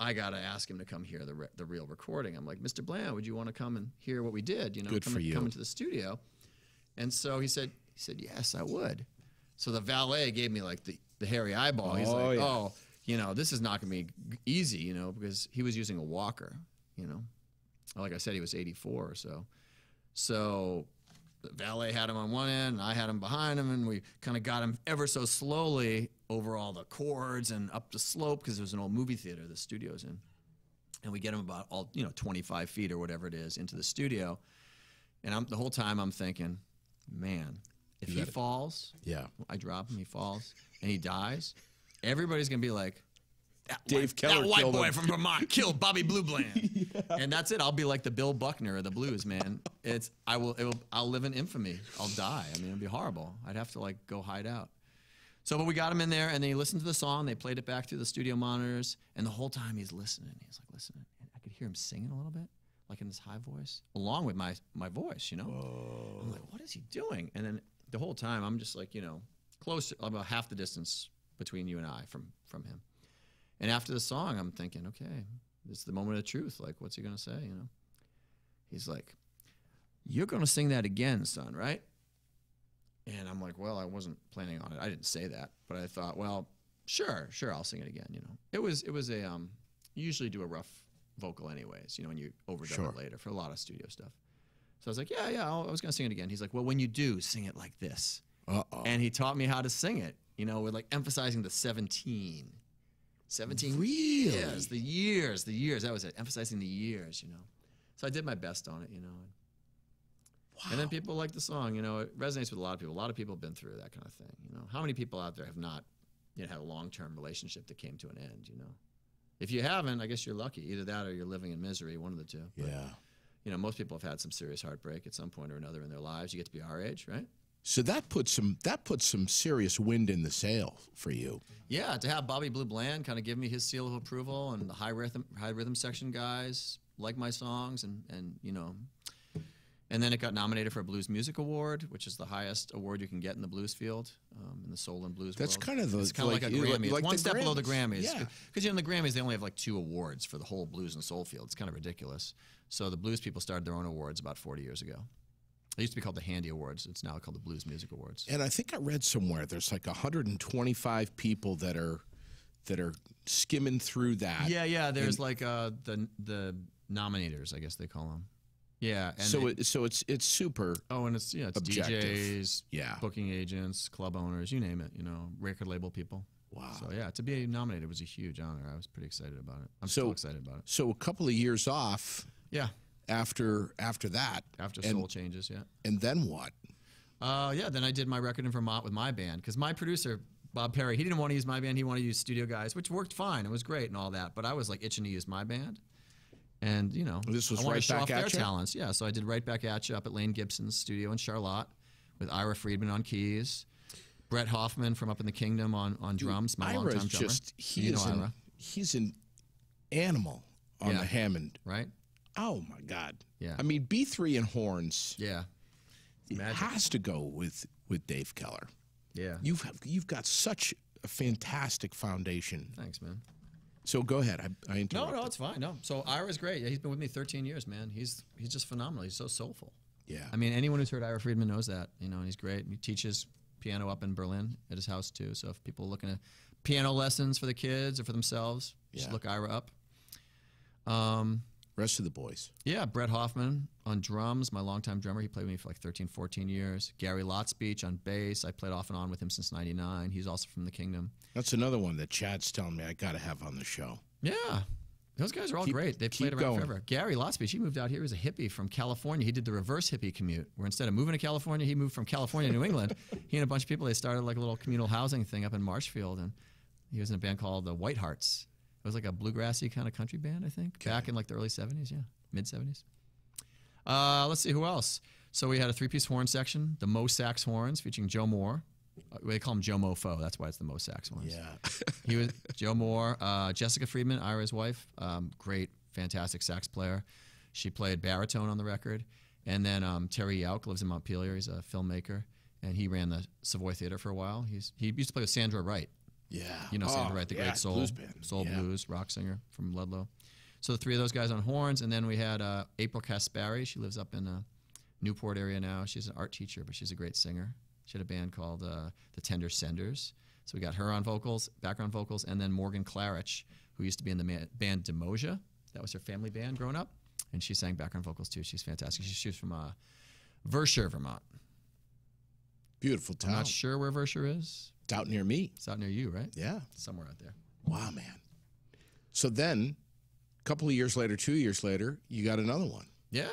S2: I gotta ask him to come hear the re- the real recording. I'm like, Mr. Bland, would you want to come and hear what we did? You know,
S1: Good
S2: come,
S1: for you.
S2: come into the studio. And so he said, he said, yes, I would. So the valet gave me like the, the hairy eyeball. He's
S1: Oh,
S2: like,
S1: yeah.
S2: oh, you know, this is not gonna be easy, you know, because he was using a walker, you know. Like I said, he was 84 or so. So the valet had him on one end, and I had him behind him, and we kind of got him ever so slowly over all the cords and up the slope because there was an old movie theater the studio's in. And we get him about all you know 25 feet or whatever it is into the studio, and I'm the whole time I'm thinking, man, if he falls,
S1: Yeah.
S2: I drop him, he falls, and he dies, everybody's gonna be like, that
S1: Dave
S2: white,
S1: Keller
S2: that white boy
S1: him."
S2: from Vermont killed Bobby Blue Bland, and that's it. I'll be like the Bill Buckner of the blues, man. It's I will, it will I'll live in infamy. I'll die. I mean, it'd be horrible. I'd have to like go hide out. So, but we got him in there, and they listened to the song. They played it back through the studio monitors, and the whole time he's listening. He's like listening, and I could hear him singing a little bit, like in this high voice, along with my my voice. You know, I'm like, what is he doing? And then the whole time, I'm just like, you know, close, about half the distance between you and I from from him. And after the song, I'm thinking, okay, this is the moment of truth. Like, what's he gonna say? You know? He's like, "You're gonna sing that again, son, right?" And I'm like, "Well, I wasn't planning on it. I didn't say that, but I thought, well, sure, sure, I'll sing it again." You know, it was it was a um, you usually do a rough vocal anyways. You know, when you overdub
S1: Sure.
S2: it later for a lot of studio stuff. So I was like, "Yeah, yeah, I'll, I was gonna sing it again." He's like, "Well, when you do, sing it like this."
S1: Uh oh.
S2: and he taught me how to sing it. You know, with like emphasizing the 17. 17
S1: Really?
S2: years, the years, the years. That was it, emphasizing the years, you know. So I did my best on it, you know. Wow. And then people like the song, you know, it resonates with a lot of people. A lot of people have been through that kind of thing, you know. How many people out there have not you know, had a long term relationship that came to an end, you know? If you haven't, I guess you're lucky. Either that or you're living in misery, one of the two. But,
S1: Yeah.
S2: You know, most people have had some serious heartbreak at some point or another in their lives. You get to be our age, right?
S1: So that puts some that puts some serious wind in the sail for you.
S2: Yeah, to have Bobby Blue Bland kind of give me his seal of approval, and the high rhythm high rhythm section guys like my songs, and and you know, and then it got nominated for a Blues Music Award, which is the highest award you can get in the blues field, um, in the soul and blues.
S1: That's
S2: world.
S1: kind of the-
S2: it's kind of
S1: like-
S2: like, a Grammy.
S1: like
S2: it's one step below the
S1: Grammys. Yeah.
S2: because you know in the Grammys they only have like two awards for the whole blues and soul field. It's kind of ridiculous. So the blues people started their own awards about 40 years ago. It used to be called the Handy Awards. It's now called the Blues Music Awards.
S1: And I think I read somewhere there's like 125 people that are that are skimming through that.
S2: Yeah, yeah. There's like uh, the the nominators, I guess they call them. Yeah, and
S1: so
S2: they-
S1: it, so it's it's super.
S2: oh, and it's yeah, it's
S1: objective.
S2: DJs,
S1: Yeah.
S2: booking agents, club owners, you name it. You know, record label people.
S1: Wow.
S2: So yeah, to be nominated was a huge honor. I was pretty excited about it. I'm
S1: So-
S2: still excited about it.
S1: So a couple of years off
S2: Yeah,
S1: after after that,
S2: after
S1: and,
S2: Soul Changes, yeah.
S1: and then what?
S2: Uh, yeah, then I did my record in Vermont with my band because my producer Bob Perry he didn't want to use my band. He wanted to use studio guys, which worked fine. It was great and all that. But I was like itching to use my band, and you know,
S1: This was
S2: I
S1: Right
S2: to show
S1: Back
S2: off
S1: At
S2: their
S1: Ya?
S2: talents. Yeah, so I did right back at you up at Lane Gibson's studio in Charlotte with Ira Friedman on keys, Brett Hoffman from up in the Kingdom on on drums. My
S1: Ira
S2: longtime drummer.
S1: just he
S2: you know
S1: an,
S2: Ira,
S1: he's an animal on
S2: Yeah.
S1: the Hammond.
S2: right?
S1: Oh my God.
S2: Yeah.
S1: I mean B three and horns
S2: Yeah,
S1: it has to go with with Dave Keller.
S2: yeah.
S1: You've you've got such a fantastic foundation.
S2: Thanks, man.
S1: So go ahead. I, I
S2: No, no, it's fine. No, so Ira's great. Yeah, he's been with me 13 years, man. He's he's just phenomenal. He's so soulful.
S1: Yeah.
S2: I mean, anyone who's heard Ira Friedman knows that. You know, and he's great. He teaches piano up in Berlin at his house too. So if people are looking at piano lessons for the kids or for themselves, just look Ira up. Um,
S1: Rest of the boys.
S2: yeah, Brett Hoffman on drums, my longtime drummer. He played with me for like 13, 14 years. Gary Lotsbeach on bass. I played off and on with him since 99. He's also from the Kingdom.
S1: That's another one that Chad's telling me I got to have on the show.
S2: Yeah. Those guys are all
S1: Keep-
S2: great. They've played around
S1: going.
S2: forever. Gary Lotsbeach, he moved out here. He was a hippie from California. He did the reverse hippie commute, where instead of moving to California, he moved from California to New England. He and a bunch of people, they started like a little communal housing thing up in Marshfield, and he was in a band called the White Hearts. It was like a bluegrassy kind of country band, I think, back in like the early 70s, yeah, mid 70s. Uh, let's see who else. So we had a three-piece horn section, the Mo Sax horns, featuring Joe Moore. Uh, They call him Joe Mofo. That's why it's the Mo Sax horns.
S1: Yeah.
S2: He was Joe Moore, uh, Jessica Friedman, Ira's wife, um, great, fantastic sax player. She played baritone on the record, and then um, Terry Yauk lives in Montpelier. He's a filmmaker, and he ran the Savoy Theater for a while. He's he used to play with Sandra Wright.
S1: Yeah.
S2: You know Sandra
S1: Oh,
S2: Wright, the
S1: yeah,
S2: great soul
S1: blues band.
S2: soul
S1: Yeah.
S2: blues rock singer from Ludlow. So the three of those guys on horns, and then we had uh, April Caspari. She lives up in uh, Newport area now. She's an art teacher, but she's a great singer. She had a band called uh, the Tender Senders. So we got her on vocals, background vocals, and then Morgan Clarich, who used to be in the ma- band Demosia. That was her family band growing up, and she sang background vocals too. She's fantastic. She, she's from uh, Vershire, Vermont.
S1: Beautiful
S2: I'm
S1: town.
S2: not sure where Vershire is.
S1: It's out near me.
S2: It's out near you, right?
S1: Yeah.
S2: Somewhere out there.
S1: Wow, man. So then, a couple of years later, two years later, you got another one.
S2: Yeah,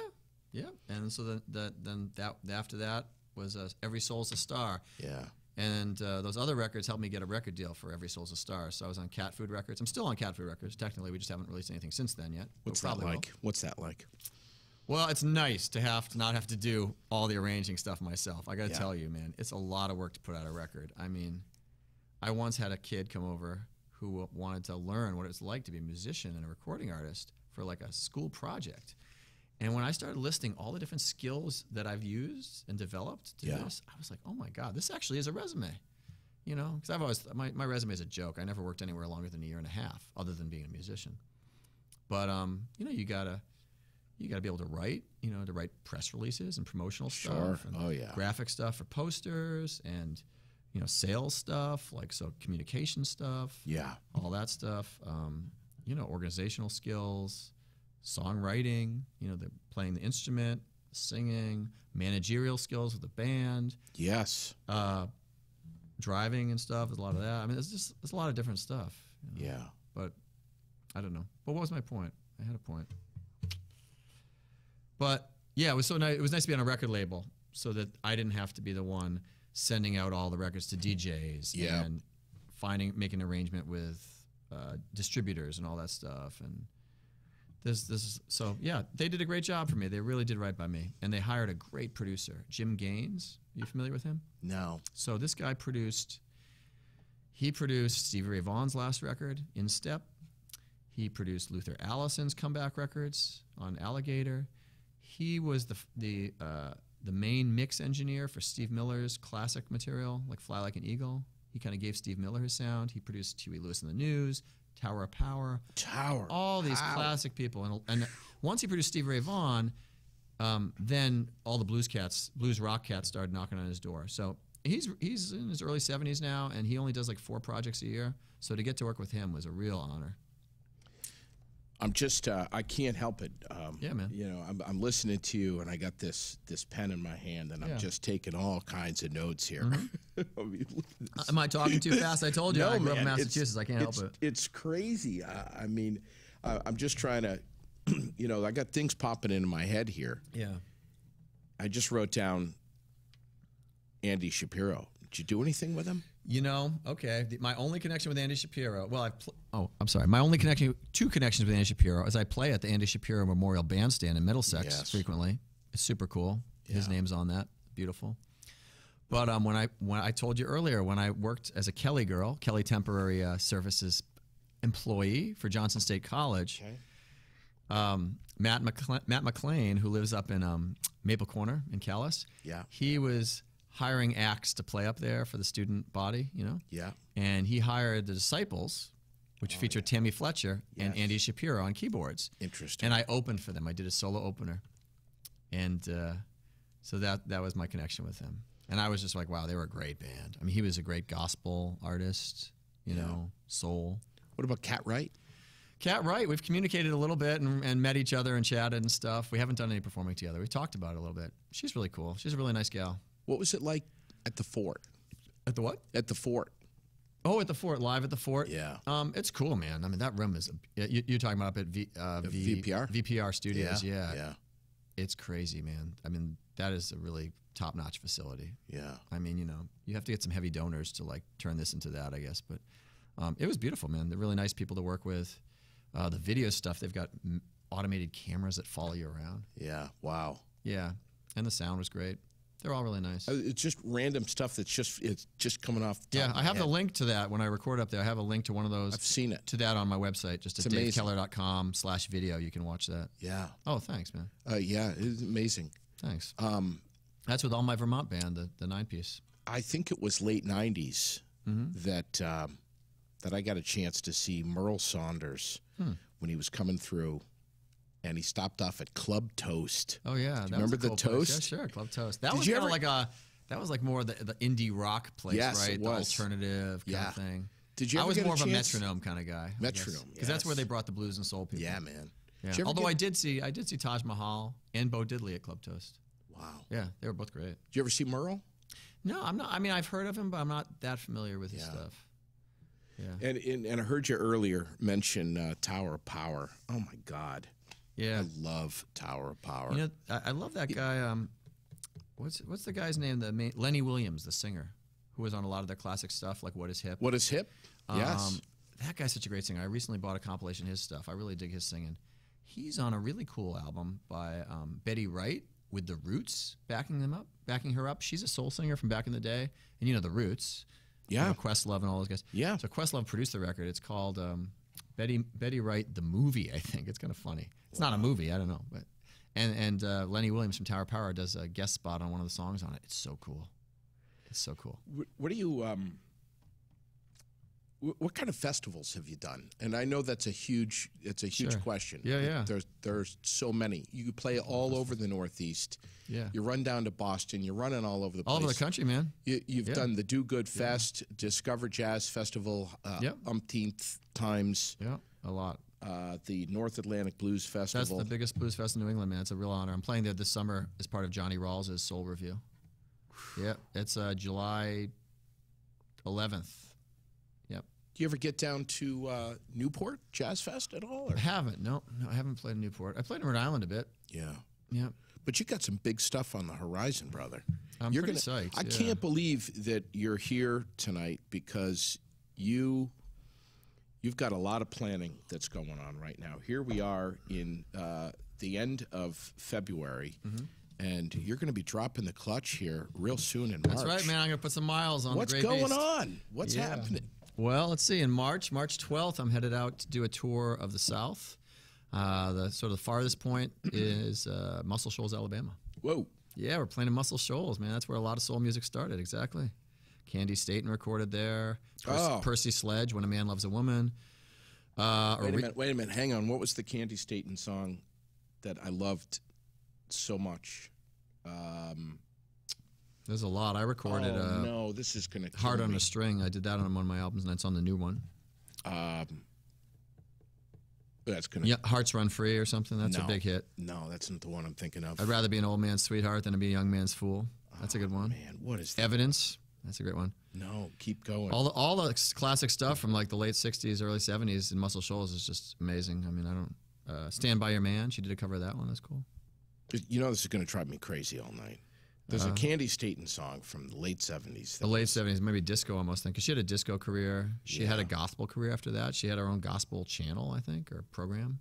S2: yeah. And so then, the, then that after that was uh, Every Soul's a Star,
S1: Yeah.
S2: and uh, those other records helped me get a record deal for Every Soul's a Star. So I was on Cat Food Records. I'm still on Cat Food Records. Technically, we just haven't released anything since then yet.
S1: What's that
S2: probably will.
S1: like? What's that like?
S2: Well, it's nice to have to not have to do all the arranging stuff myself. I got to
S1: Yeah.
S2: tell you, man, it's a lot of work to put out a record. I mean, I once had a kid come over who wanted to learn what it's like to be a musician and a recording artist for like a school project. And when I started listing all the different skills that I've used and developed to
S1: Yeah.
S2: this, I was like, oh my God, this actually is a resume. You know, because I've always my my resume is a joke. I never worked anywhere longer than a year and a half, other than being a musician. But um, you know, you gotta you gotta be able to write. You know, to write press releases and promotional
S1: Sure.
S2: stuff. And
S1: Oh, yeah.
S2: graphic stuff for posters and you know sales stuff, like so communication stuff
S1: Yeah.
S2: all that stuff. Um, you know, organizational skills, songwriting. You know, the playing the instrument, singing, managerial skills with the band,
S1: Yes.
S2: uh, driving and stuff. There's a lot of that. I mean, there's just there's a lot of different stuff. you know.
S1: Yeah.
S2: But I don't know. But what was my point? I had a point. But yeah, it was so nice. It was nice to be on a record label, so that I didn't have to be the one sending out all the records to DJs
S1: Yeah.
S2: and finding making an arrangement with uh, distributors and all that stuff. And this this is, so yeah, they did a great job for me. They really did right by me, and they hired a great producer, Jim Gaines. Are you familiar with him?
S1: No.
S2: So this guy produced. He produced Stevie Ray Vaughan's last record, In Step. He produced Luther Allison's comeback records on Alligator. He was the the uh, the main mix engineer for Steve Miller's classic material, like Fly Like an Eagle. He kind of gave Steve Miller his sound. He produced Huey Lewis and the News, Tower of Power,
S1: Tower.
S2: all these
S1: Power.
S2: classic people. And, and once he produced Steve Ray Vaughan, um, then all the blues cats, blues rock cats, started knocking on his door. So he's he's in his early 70s now, and he only does like four projects a year. So to get to work with him was a real honor.
S1: I'm just uh, I can't help it. Um,
S2: Yeah, man.
S1: You know, I'm, I'm listening to you, and I got this this pen in my hand, and I'm just taking all kinds of notes here. I mean, this.
S2: Am I talking too fast? I told you I grew up in Massachusetts. I can't help it.
S1: It's crazy. I, I mean, uh, I'm just trying to, you know, I got things popping into my head here.
S2: Yeah.
S1: I just wrote down Andy Shapiro. Did you do anything with him?
S2: You know, okay. The, my only connection with Andy Shapiro. Well, I. Pl- oh, I'm sorry. My only connection, two connections with Andy Shapiro, is I play at the Andy Shapiro Memorial Bandstand in Middlesex
S1: Yes.
S2: frequently. It's super cool. His name's on that. Beautiful. But um, when I when I told you earlier, when I worked as a Kelly girl, Kelly Temporary uh, Services employee for Johnson State College, um, Matt McCle- Matt McLean, who lives up in um, Maple Corner in Calais,
S1: Yeah.
S2: he was hiring acts to play up there for the student body, you know,
S1: Yeah.
S2: and he hired the Disciples, which featured Tammy Fletcher and
S1: Oh,
S2: Andy Shapiro on keyboards.
S1: Interesting.
S2: And I opened for them. I did a solo opener, and uh, so that that was my connection with him. And I was just like, wow, they were a great band. I mean, he was a great gospel artist, you know, soul.
S1: what about Kat Wright?
S2: Kat Wright, we've communicated a little bit and, and met each other and chatted and stuff. We haven't done any performing together. We've talked about it a little bit. She's really cool. She's a really nice gal.
S1: What was it like at the fort?
S2: At the what?
S1: At the fort.
S2: Oh, at the fort, live at the fort.
S1: Yeah.
S2: Um, it's cool, man. I mean, that room is. A, you, you're talking about up at v, uh, v,
S1: VPR?
S2: VPR Studios. Yeah.
S1: Yeah.
S2: It's crazy, man. I mean, that is a really top-notch facility.
S1: Yeah.
S2: I mean, you know, you have to get some heavy donors to like turn this into that, I guess. But um, it was beautiful, man. They're really nice people to work with. Uh, the video stuff, they've got automated cameras that follow you around.
S1: Yeah. Wow.
S2: Yeah, and the sound was great. They're all really nice.
S1: Uh, It's just random stuff that's just it's just coming off.
S2: Yeah,
S1: of
S2: I have the link to that when I record up there. I have a link to one of those
S1: I've seen it.
S2: to that on my website, just at
S1: It's amazing.
S2: davekeller.com slash video. You can watch that.
S1: Yeah.
S2: Oh, thanks, man.
S1: Uh, yeah. It's amazing.
S2: Thanks.
S1: Um,
S2: That's with all my Vermont band, the, the nine piece.
S1: I think it was late '90s
S2: Mm-hmm.
S1: that um, that I got a chance to see Merl Saunders
S2: Hmm.
S1: when he was coming through, and he stopped off at Club Toast.
S2: Oh yeah,
S1: remember the
S2: cool place.
S1: Toast?
S2: Yeah, sure, Club Toast. That
S1: Did
S2: was kind of
S1: ever-
S2: like a that was like more the, the indie rock place,
S1: Yes,
S2: right? the alternative kind
S1: Yeah.
S2: of thing.
S1: Did you
S2: I was more of a metronome kind of guy.
S1: Metronome,
S2: because that's where they brought the blues and soul people.
S1: Yeah, man.
S2: Yeah.
S1: Did you ever
S2: Although
S1: get-
S2: I did see I did see Taj Mahal and Bo Diddley at Club Toast.
S1: wow.
S2: Yeah, they were both great.
S1: Did you ever see Merl?
S2: No, I'm not. I mean, I've heard of him, but I'm not that familiar with his
S1: Yeah.
S2: stuff. Yeah,
S1: And, and and I heard you earlier mention uh, Tower of Power. Oh my God,
S2: yeah.
S1: I love Tower of Power.
S2: You know, I, I love that guy. Um, what's what's the guy's name? The main, Lenny Williams, the singer, who was on a lot of their classic stuff, like "What Is Hip."
S1: what is hip? yes.
S2: Um, that guy's such a great singer. I recently bought a compilation of his stuff. I really dig his singing. He's on a really cool album by um, Betty Wright with the Roots backing them up, backing her up. She's a soul singer from back in the day, and you know the Roots. you
S1: Yeah.
S2: know, Questlove and all those guys.
S1: Yeah.
S2: So Questlove produced the record. It's called um, Betty Betty Wright the movie. I think it's kind of funny. It's not a movie. I don't know, but and and uh, Lenny Williams from Tower Power does a guest spot on one of the songs on it. It's so cool. It's so cool.
S1: Wh- What do you um, what kind of festivals have you done? And I know that's a huge it's a huge
S2: Sure.
S1: question.
S2: Yeah, yeah.
S1: There's there's so many. You play all over the Northeast.
S2: Yeah.
S1: You run down to Boston. You're running all over the place.
S2: All over the country, man.
S1: You, you've
S2: Yeah.
S1: done the Do Good Fest, Discover Jazz Festival, uh,
S2: Yep.
S1: umpteenth times.
S2: Yeah, a lot.
S1: Uh, the North Atlantic Blues Festival.
S2: That's the biggest blues fest in New England, man. It's a real honor. I'm playing there this summer as part of Johnny Rawls' Soul Review. Yeah, it's uh, July 11th.
S1: You ever get down to uh, Newport Jazz Fest at all? Or?
S2: I haven't. No, no, I haven't played in Newport. I played in Rhode Island a bit.
S1: Yeah.
S2: Yeah.
S1: But you got some big stuff on the horizon, brother.
S2: I'm
S1: you're
S2: pretty
S1: gonna,
S2: psyched,
S1: I
S2: yeah.
S1: can't believe that you're here tonight because you you've got a lot of planning that's going on right now. Here we are in uh, the end of February,
S2: Mm-hmm.
S1: and you're going to be dropping the clutch here real soon in March.
S2: That's right, man. I'm going to put some miles on
S1: What's going
S2: Beast.
S1: on? What's
S2: Yeah.
S1: happening?
S2: Well, let's see. In March, March 12th, I'm headed out to do a tour of the South. Uh, the sort of the farthest point is uh, Muscle Shoals, Alabama.
S1: Whoa.
S2: Yeah, we're playing in Muscle Shoals, man. That's where a lot of soul music started. Exactly. Candi Staton recorded there. Percy,
S1: Oh.
S2: Percy Sledge, When a Man Loves a Woman. Uh,
S1: Wait a minute. Wait a minute. Hang on. What was the Candi Staton song that I loved so much? Um,
S2: There's a lot. I recorded
S1: oh
S2: uh,
S1: no, this is going to
S2: Heart on a String. I did that on one of my albums, and that's on the new one.
S1: Um, that's gonna.
S2: Yeah, Hearts Run Free or something. That's
S1: No.
S2: a big hit.
S1: No, that's not the one I'm thinking of.
S2: I'd rather be an old man's sweetheart than to be a young man's fool. That's a good one.
S1: Man, what is that?
S2: Evidence. That's a great one.
S1: No, keep going.
S2: All the all the classic stuff from like the late '60s, early '70s in Muscle Shoals is just amazing. I mean, I don't uh, stand by your man. She did a cover of that one. That's cool.
S1: you know this is going to drive me crazy all night. There's a Candi Staton song from the late '70s.
S2: Uh-huh. The late '70s, maybe disco almost. Think because she had a disco career. She had a gospel career after that. She had her own gospel channel, I think, or program.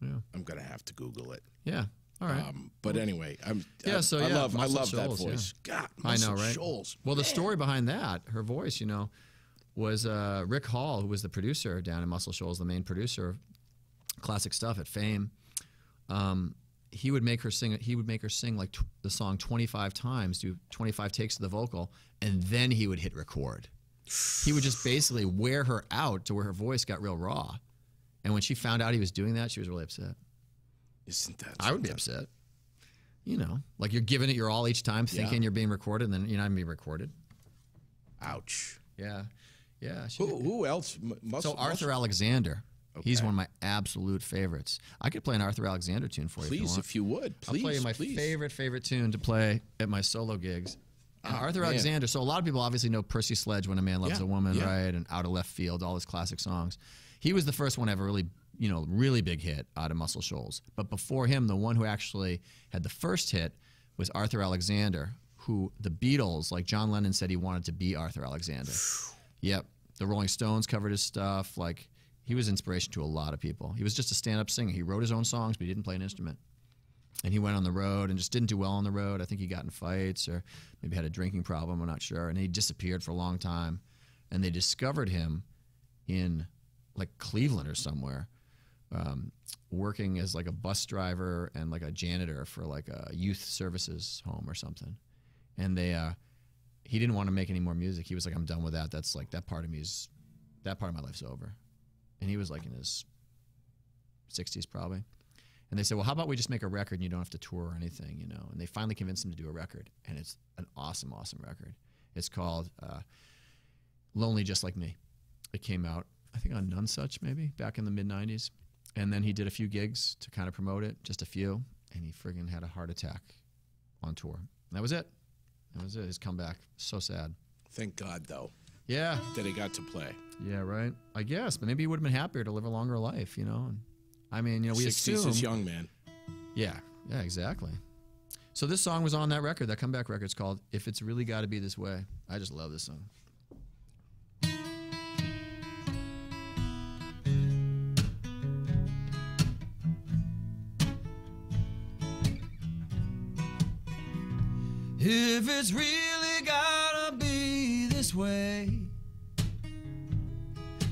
S2: Yeah.
S1: I'm going to have to Google it.
S2: Yeah. All right.
S1: Um, but anyway, I'm.
S2: Yeah,
S1: I,
S2: so
S1: I
S2: yeah,
S1: love. I
S2: Muscle
S1: love that
S2: Shoals, yeah.
S1: voice. God,
S2: I know,
S1: Muscle
S2: right?
S1: Shoals.
S2: Well, the story behind that, her voice, you know, was uh, Rick Hall, who was the producer down in Muscle Shoals, the main producer of classic stuff at Fame. Um, he would make her sing. He would make her sing like the song 25 times, do 25 takes of the vocal, and then he would hit record. He would just basically wear her out to where her voice got real raw. And when she found out he was doing that, she was really upset.
S1: Isn't that?
S2: I would be upset. You know, like you're giving it your all each time,
S1: Yeah.
S2: thinking you're being recorded, and then you're not being recorded.
S1: Ouch.
S2: Yeah, yeah.
S1: Who, who else? M- Muscle,
S2: so Arthur
S1: Muscle-
S2: Alexander, he's one of my absolute favorites. I could play an Arthur Alexander tune for you. if you
S1: Please, if you would, please,
S2: I'll play you my
S1: please.
S2: favorite favorite tune to play at my solo gigs.
S1: Oh,
S2: Arthur
S1: man.
S2: Alexander. So a lot of people obviously know Percy Sledge, "When a Man Loves
S1: Yeah,
S2: a Woman,"
S1: yeah.
S2: right, and "Out of Left Field," all his classic songs. He was the first one ever really, you know, really big hit out of Muscle Shoals. But before him, the one who actually had the first hit was Arthur Alexander, who the Beatles, like John Lennon, said he wanted to be Arthur Alexander. Yep. The Rolling Stones covered his stuff. Like he was inspiration to a lot of people. He was just a stand-up singer. He wrote his own songs, but he didn't play an instrument. And he went on the road and just didn't do well on the road. I think he got in fights or maybe had a drinking problem. I'm not sure. And he disappeared for a long time. And they discovered him in like Cleveland or somewhere, um, working as like a bus driver and like a janitor for like a youth services home or something. And they, uh, he didn't want to make any more music. He was like, I'm done with that. That's like that part of me is, that part of my life's over. And he was like in his 60s probably. And they said, well, how about we just make a record and you don't have to tour or anything, you know? And they finally convinced him to do a record. And it's an awesome, awesome record. It's called uh, Lonely Just Like Me. It came out, I think, on Nonesuch maybe back in the mid 90s. And then he did a few gigs to kind of promote it, just a few. And he friggin' had a heart attack on tour. And that was it. That was it. His comeback. So sad.
S1: Thank God, though,
S2: Yeah.
S1: that he got to play.
S2: Yeah, right. I guess. But maybe he would have been happier to live a longer life, you know? And I mean, you know, we
S1: 60s
S2: assume.
S1: is young, man.
S2: Yeah, yeah, exactly. So this song was on that record, that comeback record. It's called "If It's Really Got to Be This Way." I just love this song. If it's really gotta be this way,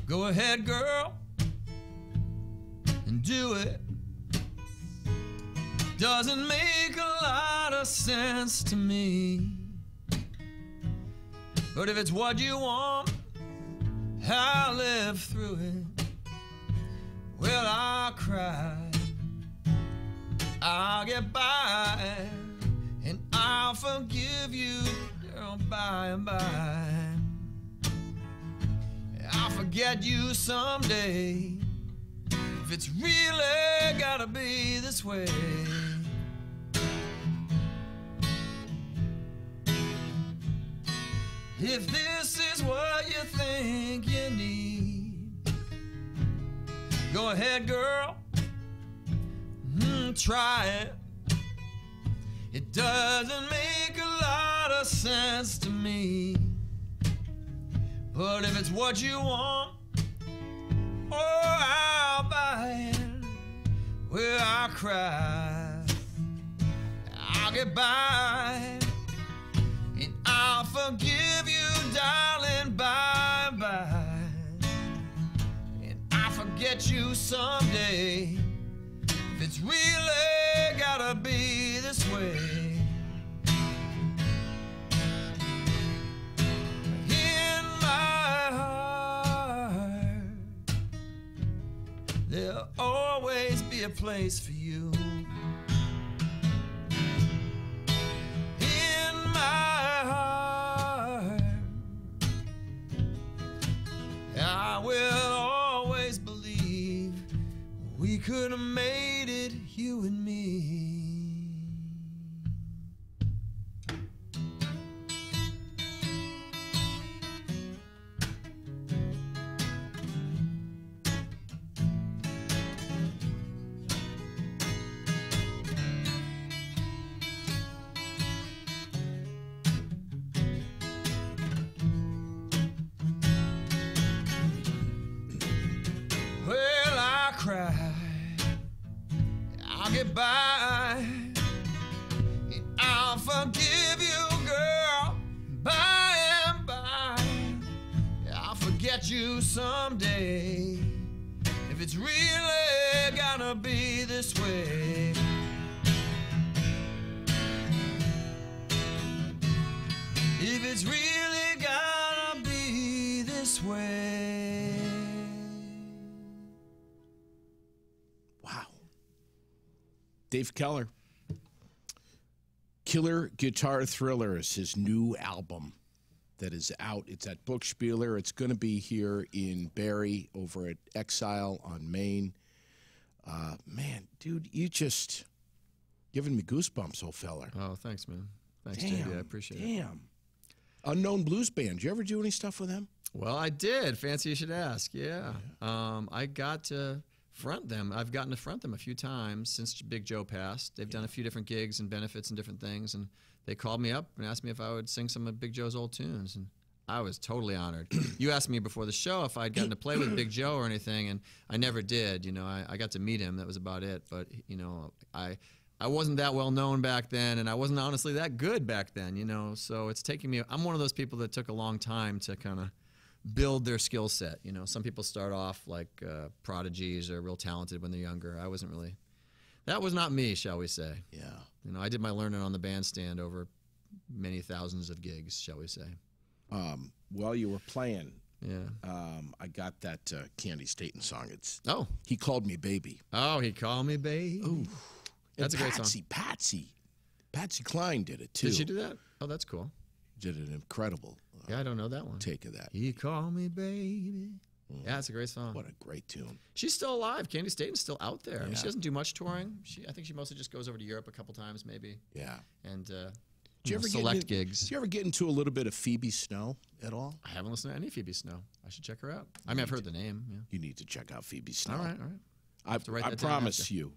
S2: go ahead, girl, and do it. Doesn't make a lot of sense to me. But if it's what you want, I'll live through it. Well, I'll cry. I'll get by. And I'll forgive you, girl, by and by. I'll forget you someday. If it's really gotta be this way. If this is what you think you need, go ahead, girl. Mm, try it. It doesn't make a lot of sense to me. But if it's what you want, oh, I'll buy it. Well, I'll cry. I'll get by. And I'll forgive you, darling, bye bye. And I'll forget you someday. If it's really gotta be this way. Place for you.
S1: Keller. Killer Guitar Thriller is his new album that is out. It's at Buch Spieler. It's going to be here in Barre over at Exile on Main. Uh, man, dude, you just giving me goosebumps, old feller.
S2: Oh, thanks, man. Thanks,
S1: Damn,
S2: JD. I appreciate it.
S1: damn. Unknown Blues Band. You ever do any stuff with them?
S2: Well, I did. Fancy you should ask. Yeah. Um, I got to front them. I've gotten to front them a few times since Big Joe passed. They've done a few different gigs and benefits and different things. And they called me up and asked me if I would sing some of Big Joe's old tunes. And I was totally honored. you asked me before the show if I'd gotten to play with Big Joe or anything, and I never did. You know, I, I got to meet him. That was about it. But, you know, I. I wasn't that well known back then, and I wasn't honestly that good back then, you know. So it's taking me. I'm one of those people that took a long time to kind of build their skill set. You know, some people start off like uh, prodigies or real talented when they're younger. I wasn't really. That was not me, shall we say?
S1: Yeah.
S2: You know, I did my learning on the bandstand over many thousands of gigs, shall we say?
S1: Um, while you were playing,
S2: Yeah.
S1: um, I got that uh, Candi Staton song. It's
S2: Oh,
S1: He Called Me Baby.
S2: oh, he called me baby.
S1: Ooh.
S2: That's
S1: And
S2: a great song.
S1: Patsy, Patsy. Patsy Cline did it too.
S2: Did she do that? Oh, that's cool.
S1: Did an incredible
S2: Yeah, I don't know that one.
S1: take of that.
S2: You call me baby. Yeah, it's a great song.
S1: What a great tune.
S2: She's still alive. Candi Staton's still out there. I mean, she doesn't do much touring. She, I think she mostly just goes over to Europe a couple times, maybe,
S1: Yeah.
S2: and uh,
S1: Did you ever
S2: select
S1: get into,
S2: gigs.
S1: Do you ever get into a little bit of Phoebe Snow at all?
S2: I haven't listened to any Phoebe Snow. I should check her out. I mean, I've heard the name. Yeah.
S1: You need to check out Phoebe Snow.
S2: All right, all right.
S1: I, I promise you.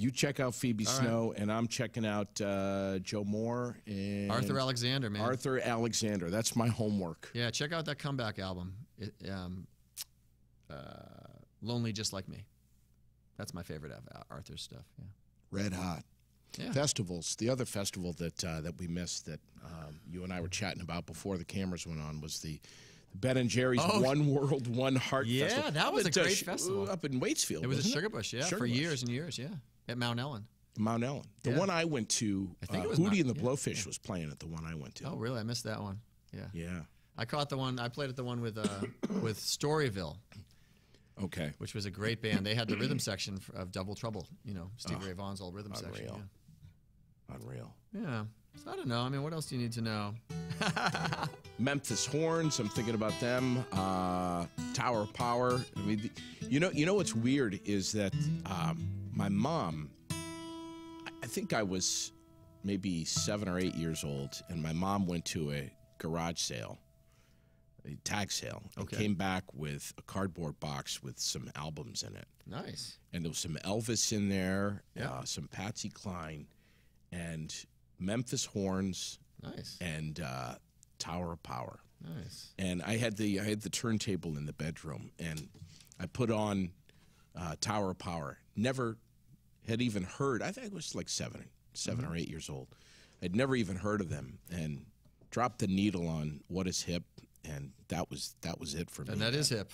S1: You check out Phoebe
S2: All right.
S1: Snow, and I'm checking out uh, Joe Moore and
S2: Arthur Alexander, man.
S1: Arthur Alexander. That's my homework.
S2: Yeah, check out that comeback album. It, um, uh, Lonely Just Like Me. That's my favorite of uh, Arthur's stuff. Yeah.
S1: Red hot.
S2: Yeah.
S1: Festivals. The other festival that uh, that we missed that um, you and I were chatting about before the cameras went on was the Ben and Jerry's
S2: Oh.
S1: One World, One Heart
S2: Yeah,
S1: Festival.
S2: that was a great
S1: Sh-
S2: festival.
S1: Up in Waitsfield.
S2: It was
S1: wasn't
S2: at Sugarbush, yeah,
S1: Sugar
S2: for
S1: Bush.
S2: years and years, yeah, at Mount Ellen.
S1: Mount Ellen. The
S2: Yeah.
S1: one I went to,
S2: I think
S1: uh,
S2: it was
S1: Hootie
S2: Mount-
S1: and the
S2: yeah,
S1: Blowfish was playing at the one I went to.
S2: Oh, really? I missed that one. Yeah.
S1: Yeah.
S2: I caught the one. I played at the one with uh, with Storyville,
S1: Okay.
S2: which was a great band. They had the rhythm section of Double Trouble. You know, Steve Ray Vaughan's old rhythm section.
S1: unreal. Unreal.
S2: Yeah. yeah. So I don't know. I mean, what else do you need to know?
S1: Memphis Horns. I'm thinking about them. Uh, Tower of Power. I mean, the, you know, you know what's weird is that um, my mom. I- think I was maybe seven or eight years old, and my mom went to a garage sale, a tag sale, and
S2: Okay.
S1: came back with a cardboard box with some albums in it.
S2: Nice.
S1: and there was some Elvis in there,
S2: Yeah.
S1: uh, some Patsy Cline, and Memphis Horns,
S2: Nice.
S1: and uh, Tower of Power.
S2: Nice.
S1: And I had the I had the turntable in the bedroom, and I put on uh, Tower of Power. Never had even heard. I think I was like seven, 7
S2: Mm-hmm.
S1: or eight years old. I'd never even heard of them, and dropped the needle on what is hip, and that was that was it for me.
S2: And that is hip.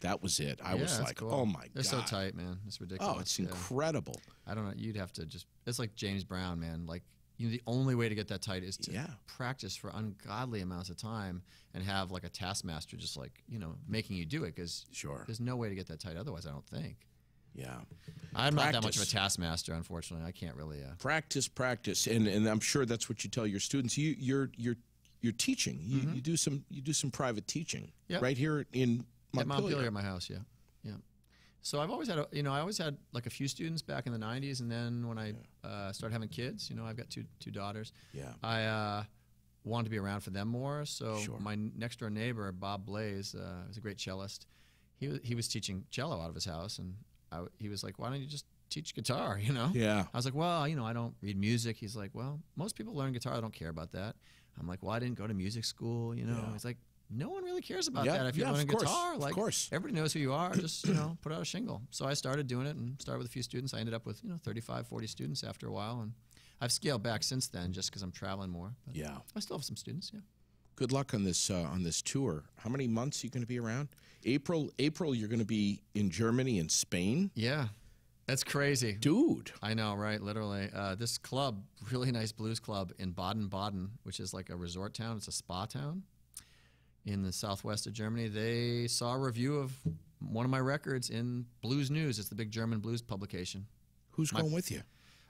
S1: that was it. I
S2: Yeah,
S1: was like,
S2: cool.
S1: oh my
S2: They're
S1: god,
S2: so tight, man. It's ridiculous.
S1: oh, it's
S2: Yeah.
S1: incredible.
S2: I don't know. You'd have to just. It's like James Brown, man. Like you know, the only way to get that tight is to
S1: Yeah.
S2: practice for ungodly amounts of time and have like a taskmaster just like you know making you do it because
S1: Sure.
S2: there's no way to get that tight otherwise. I don't think.
S1: Yeah.
S2: I'm not that much of a taskmaster, unfortunately. I can't really. Uh,
S1: practice practice and and i'm sure that's what you tell your students you you're you're you're teaching you, you do some you do some private teaching.
S2: Yep.
S1: right here in
S2: At
S1: montpelier,
S2: Montpelier my house, yeah, yeah. So I've always had, a, you know, I always had like a few students back in the '90s, and then when I uh, started having kids, you know, I've got two two daughters.
S1: Yeah.
S2: I uh, wanted to be around for them more. So
S1: Sure.
S2: my next door neighbor, Bob Blaze, uh, was a great cellist. He was he was teaching cello out of his house, and I, he was like, "Why don't you just teach guitar?" You know.
S1: Yeah.
S2: I was like, "Well, you know, I don't read music." He's like, "Well, most people learn guitar. I don't care about that." I'm like, "Well, I didn't go to music school." You know.
S1: Yeah.
S2: He's like. No one really cares about
S1: Yeah,
S2: that if you
S1: yeah,
S2: learn
S1: of course,
S2: guitar.
S1: of
S2: Like,
S1: course.
S2: everybody knows who you are. Just you know, put out a shingle. So I started doing it and started with a few students. I ended up with you know 35, 40 students after a while, and I've scaled back since then just because I'm traveling more. But
S1: yeah
S2: I still have some students. Yeah.
S1: good luck on this uh, on this tour how many months are you going to be around april april you're going to be in germany and spain
S2: Yeah, that's crazy.
S1: dude
S2: I know, right? Literally, uh, this club, really nice blues club in Baden-Baden, which is like a resort town. It's a spa town in the southwest of Germany. They saw a review of one of my records in Blues News. It's the big German blues publication.
S1: who's going with you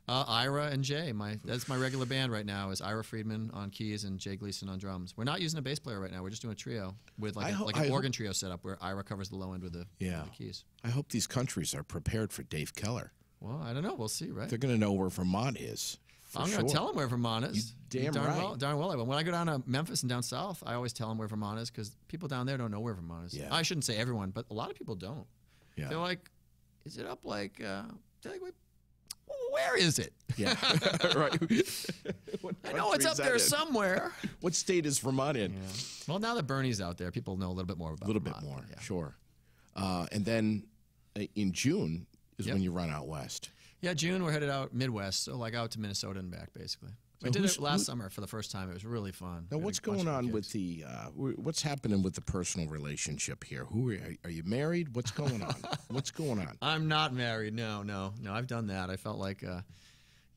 S2: Uh, Ira and Jay, my that's my regular band right now. Is Ira Friedman on keys and Jay Gleason on drums. We're not using a bass player right now. We're just doing a trio with like
S1: I
S2: a,
S1: ho-
S2: like an organ trio setup where Ira covers the low end with the,
S1: Yeah.
S2: with the keys.
S1: i hope these countries are prepared for dave keller
S2: Well, I don't know. We'll see, right?
S1: they're going to know where vermont is
S2: I'm
S1: sure.
S2: going to tell them where Vermont is.
S1: damn
S2: darn
S1: right.
S2: Well, darn well I will. When I go down to Memphis and down south, I always tell them where Vermont is because people down there don't know where Vermont is.
S1: Yeah.
S2: I shouldn't say everyone, but a lot of people don't.
S1: yeah
S2: They're like, is it up like, uh, they're like, "Wait, where is it?
S1: yeah right What
S2: I know it's up there
S1: in?
S2: somewhere.
S1: what state is vermont in
S2: Yeah. Well, now that Bernie's out there, people know a little bit more about
S1: a little bit more,
S2: Yeah.
S1: sure. Uh, and then uh, in June is
S2: Yep.
S1: when you run out west.
S2: Yeah, June we're headed out Midwest, so like out to Minnesota and back, basically. We
S1: So
S2: did
S1: who's-
S2: it last
S1: who-
S2: summer for the first time. It was really fun.
S1: Now,
S2: We
S1: what's going on
S2: kids.
S1: with the uh, what's happening with the personal relationship here? Who are, are you married? What's going on? what's going on?
S2: I'm not married. No, no, no. I've done that. I felt like, uh,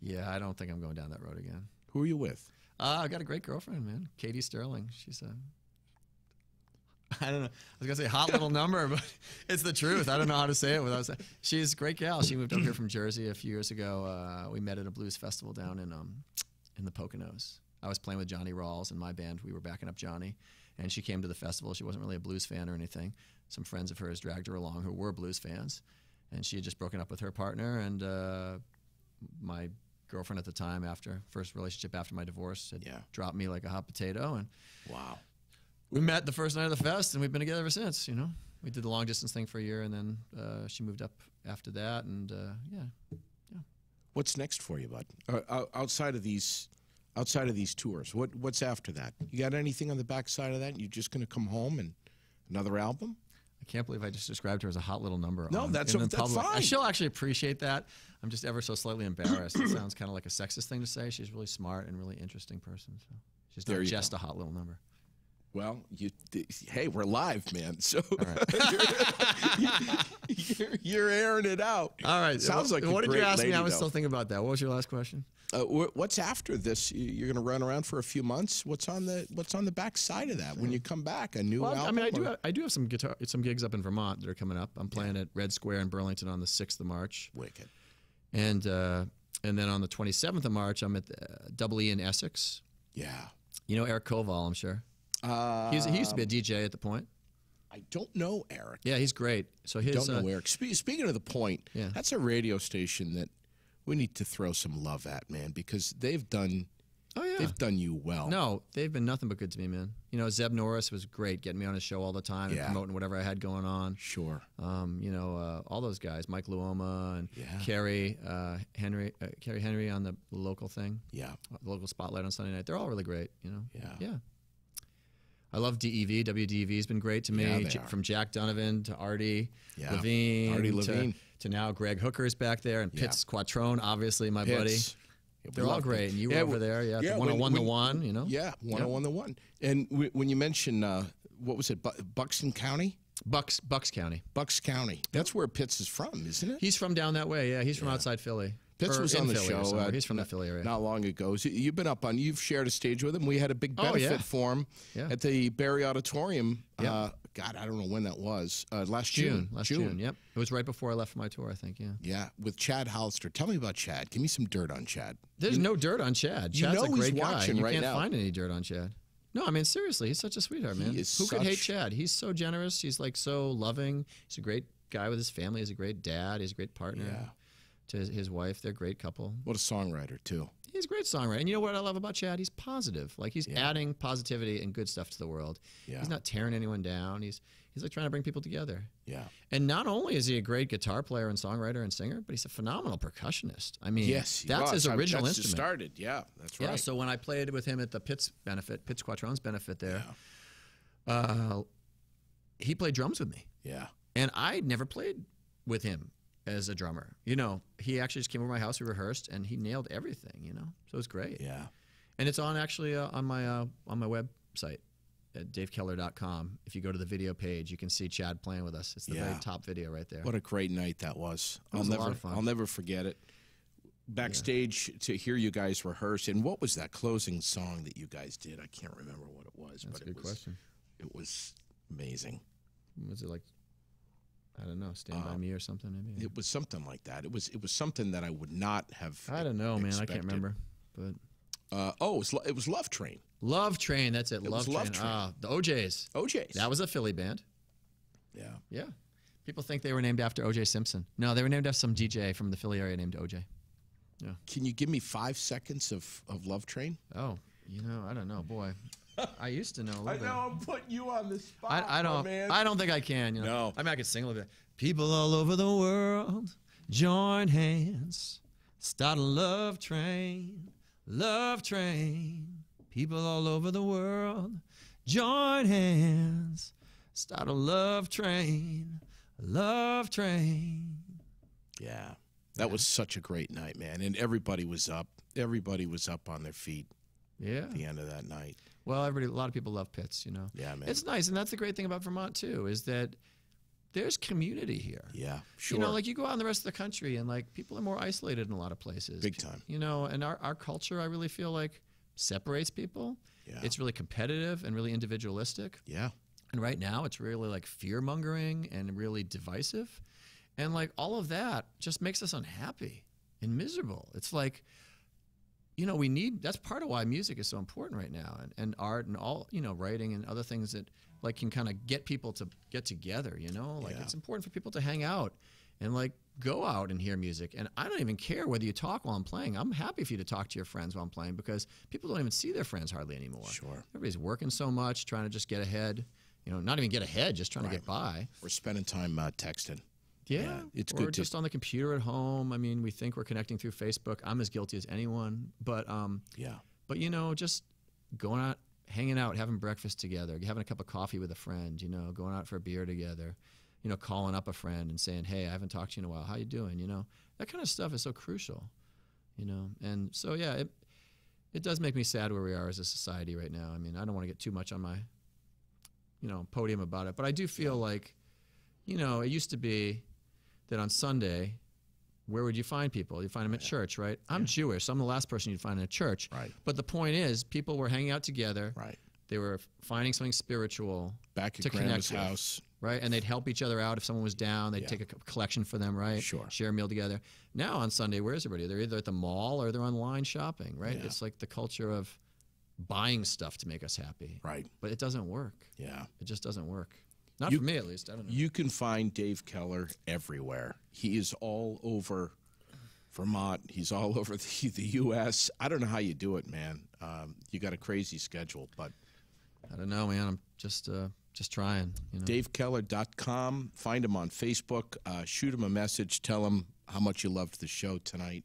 S2: yeah, I don't think I'm going down that road again.
S1: Who are you with?
S2: Uh, I got a great girlfriend, man. Katie Sterling. She's a. I don't know. I was gonna say hot little number, but it's the truth. I don't know how to say it without saying. She's a great gal. She moved up here from Jersey a few years ago. Uh, we met at a blues festival down in um, in the Poconos. I was playing with Johnny Rawls in my band. We were backing up Johnny, and she came to the festival. She wasn't really a blues fan or anything. Some friends of hers dragged her along who were blues fans, and she had just broken up with her partner. And uh, my girlfriend at the time, after first relationship after my divorce, had
S1: Yeah.
S2: dropped me like a hot potato. And
S1: Wow.
S2: we met the first night of the fest, and we've been together ever since. You know, we did the long distance thing for a year, and then uh, she moved up after that, and uh, yeah.
S1: What's next for you, bud? Uh, outside of these, outside of these tours, what what's after that? You got anything on the backside of that? You're just going to come home and another album?
S2: I can't believe I just described her as a hot little number.
S1: No,
S2: on-
S1: that's
S2: in
S1: o-
S2: the
S1: that's
S2: public.
S1: fine.
S2: She'll actually appreciate that. I'm just ever so slightly embarrassed. it sounds kind of like a sexist thing to say. She's really smart and really interesting person. So she's
S1: There
S2: not just
S1: go.
S2: a hot little number.
S1: Well, you, hey, we're live, man. So you're, you're, airing it out.
S2: All right.
S1: Sounds like
S2: what
S1: a
S2: did
S1: great
S2: you ask me? I was
S1: though.
S2: still thinking about that. What was your last question?
S1: Uh, what's after this? You- You're going to run around for a few months. What's on the What's on the back side of that when you come back? A new
S2: Well,
S1: album?
S2: I mean, I do.
S1: or-
S2: I do have some guitar, some gigs up in Vermont that are coming up. I'm playing at Red Square in Burlington on the 6th of March,
S1: Wicked.
S2: and uh, and then on the 27th of March, I'm at the, uh, Double E in Essex.
S1: Yeah.
S2: You know Eric Koval, I'm sure.
S1: Uh,
S2: He's, he used to be a DJ at the Point.
S1: I don't know Eric.
S2: Yeah, he's great. So his
S1: Don't know
S2: uh,
S1: Eric. Spe- speaking of the point,
S2: Yeah.
S1: that's a radio station that we need to throw some love at, man, because they've done
S2: oh yeah.
S1: they've done you well.
S2: No, they've been nothing but good to me, man. You know, Zeb Norris was great, getting me on his show all the time and promoting whatever I had going on.
S1: Sure.
S2: Um, you know, uh, all those guys, Mike Luoma and
S1: Yeah.
S2: Kerry uh, Henry, uh, Kerry Henry on the local thing,
S1: Yeah.
S2: the local spotlight on Sunday night. They're all really great. You know.
S1: Yeah.
S2: Yeah. I love DEV. WDEV has been great to me.
S1: Yeah,
S2: J-. From Jack Donovan to Artie
S1: Yeah.
S2: Levine,
S1: Artie
S2: to-
S1: Levine.
S2: To, now Greg Hooker is back there and
S1: Yeah.
S2: Pitts Quattrone, obviously my buddy.
S1: Yeah,
S2: They're all great.
S1: Pitts.
S2: And you
S1: Yeah,
S2: were over there, yeah.
S1: yeah,
S2: the
S1: when-
S2: 101 the
S1: when-
S2: one, you know?
S1: Yeah, 101 the one. And w- when you mention, uh, what was it, Bu- Buxton County?
S2: Bucks Bucks County.
S1: Bucks County. That's where Pitts is from, isn't it?
S2: He's from down that way. Yeah, he's from outside Philly.
S1: Pitts
S2: Or
S1: was on the
S2: Philly
S1: show. uh,
S2: he's from the Philly area.
S1: Not long ago. So you've been up on, you've shared a stage with him. We had a big
S2: Oh,
S1: benefit
S2: yeah.
S1: for him
S2: Yeah.
S1: at the Barre Auditorium.
S2: Yeah.
S1: Uh, God, I don't know when that was. Uh, last
S2: June,
S1: June.
S2: last June. Yep, it was right before I left for my tour. I think. Yeah.
S1: Yeah, with Chad Hollister. Tell me about Chad. Give me some dirt on Chad.
S2: There's no dirt on Chad.
S1: you
S2: Chad's
S1: know
S2: a
S1: he's
S2: great guy.
S1: watching
S2: You can't
S1: now.
S2: find any dirt on Chad. No, I mean seriously, he's such a sweetheart, man.
S1: is
S2: Who could hate Chad? He's so generous. He's like so loving. He's a great guy with his family. He's a great dad. He's a great partner
S1: Yeah.
S2: To his, wife. They're a great couple.
S1: What a songwriter, too.
S2: He's a great songwriter. And you know what I love about Chad? He's positive. Like he's
S1: Yeah.
S2: adding positivity and good stuff to the world.
S1: Yeah.
S2: He's not tearing anyone down. He's he's like trying to bring people together.
S1: Yeah.
S2: And not only is he a great guitar player and songwriter and singer, but he's a phenomenal percussionist. I mean,
S1: Yes,
S2: that's
S1: was.
S2: his original
S1: that's
S2: instrument.
S1: started. Yeah, that's right.
S2: Yeah, so when I played with him at the Pitts benefit, Pitts Quattrone's benefit there, uh, he played drums with me.
S1: yeah.
S2: And I never played with him as a drummer. You know, he actually just came over to my house, we rehearsed, and he nailed everything, you know? So it was great.
S1: Yeah.
S2: And it's on actually uh, on my uh, on my website at davekeller.com. If you go to the video page, you can see Chad playing with us. It's the very top video right there.
S1: What a great night that was.
S2: It
S1: I'll
S2: a
S1: never
S2: lot of fun.
S1: I'll never forget it. Backstage to hear you guys rehearse and what was that closing song that you guys did? I can't remember what it was,
S2: That's
S1: but
S2: a
S1: it
S2: good
S1: was
S2: question.
S1: it was amazing.
S2: Was it like, I don't know, Stand By Me or something maybe?
S1: It was something like that. It was it was something that I would not have
S2: I don't know, man. I can't remember. But
S1: Uh, oh, it was, it was Love Train.
S2: Love Train, that's it.
S1: It
S2: Love
S1: was Love
S2: Train.
S1: Train.
S2: Ah, the O'Jays.
S1: O'Jays.
S2: That was a Philly band.
S1: yeah.
S2: Yeah. People think they were named after OJ Simpson. No, they were named after some DJ from the Philly area named O'Jay. Yeah.
S1: Can you give me five seconds of, of Love Train?
S2: Oh, you know, I don't know, boy. I used to know a little bit.
S1: I'm putting you on the spot.
S2: I, I don't. I don't think I can. You know?
S1: No.
S2: I mean, I could sing a little bit. People all over the world join hands, start a love train, love train. People all over the world join hands, start a love train, love train.
S1: Yeah. That was such a great night, man. And everybody was up. Everybody was up on their feet
S2: Yeah.
S1: at the end of that night.
S2: Well, everybody, a lot of people love Pitts. You know.
S1: Yeah, man.
S2: It's nice, and that's the great thing about Vermont too, is that there's community here.
S1: yeah, sure.
S2: You know, like you go out in the rest of the country and like people are more isolated in a lot of places.
S1: Big time.
S2: You know, and our, our culture, I really feel like separates people.
S1: Yeah.
S2: It's really competitive and really individualistic.
S1: yeah.
S2: And right now it's really like fear mongering and really divisive. And like all of that just makes us unhappy and miserable. It's like, you know, we need that's part of why music is so important right now and, and art and all, you know, writing and other things that like can kind of get people to get together, you know? Like
S1: Yeah.
S2: it's important for people to hang out and like go out and hear music. And I don't even care whether you talk while I'm playing. I'm happy for you to talk to your friends while I'm playing because people don't even see their friends hardly anymore.
S1: Sure.
S2: Everybody's working so much, trying to just get ahead. You know, not even get ahead, just trying to get by.
S1: We're spending time uh, texting.
S2: Yeah,
S1: Yeah, it's
S2: or
S1: good to-
S2: just on the computer at home. I mean, we think we're connecting through Facebook. I'm as guilty as anyone, but um,
S1: Yeah.
S2: but you know, just going out, hanging out, having breakfast together, having a cup of coffee with a friend. You know, going out for a beer together. You know, calling up a friend and saying, "Hey, I haven't talked to you in a while. How you doing?" You know, that kind of stuff is so crucial. You know, and so yeah, it it does make me sad where we are as a society right now. I mean, I don't want to get too much on my you know podium about it. But I do feel like, you know, it used to be that on Sunday, where would you find people? You find them at church, right? I'm Jewish, so I'm the last person you'd find in a church.
S1: Right.
S2: But the point is, people were hanging out together.
S1: Right.
S2: They were finding something spiritual
S1: Back at
S2: to
S1: Grandma's
S2: connect with,
S1: house.
S2: right? And they'd help each other out if someone was down. They'd
S1: Yeah.
S2: take a collection for them, right?
S1: Sure.
S2: Share a meal together. Now on Sunday, where's everybody? They're either at the mall or they're online shopping, right?
S1: Yeah.
S2: It's like the culture of buying stuff to make us happy.
S1: Right.
S2: But it doesn't work.
S1: Yeah.
S2: It just doesn't work. Not
S1: You-
S2: for me, at least. I don't know.
S1: You can find Dave Keller everywhere. He is all over Vermont. He's all over the, the U.S. I don't know how you do it, man. Um, you got a crazy schedule, but
S2: I don't know, man. I'm just uh, just trying. You know.
S1: DaveKeller.com. Find him on Facebook. Uh, shoot him a message. Tell him how much you loved the show tonight,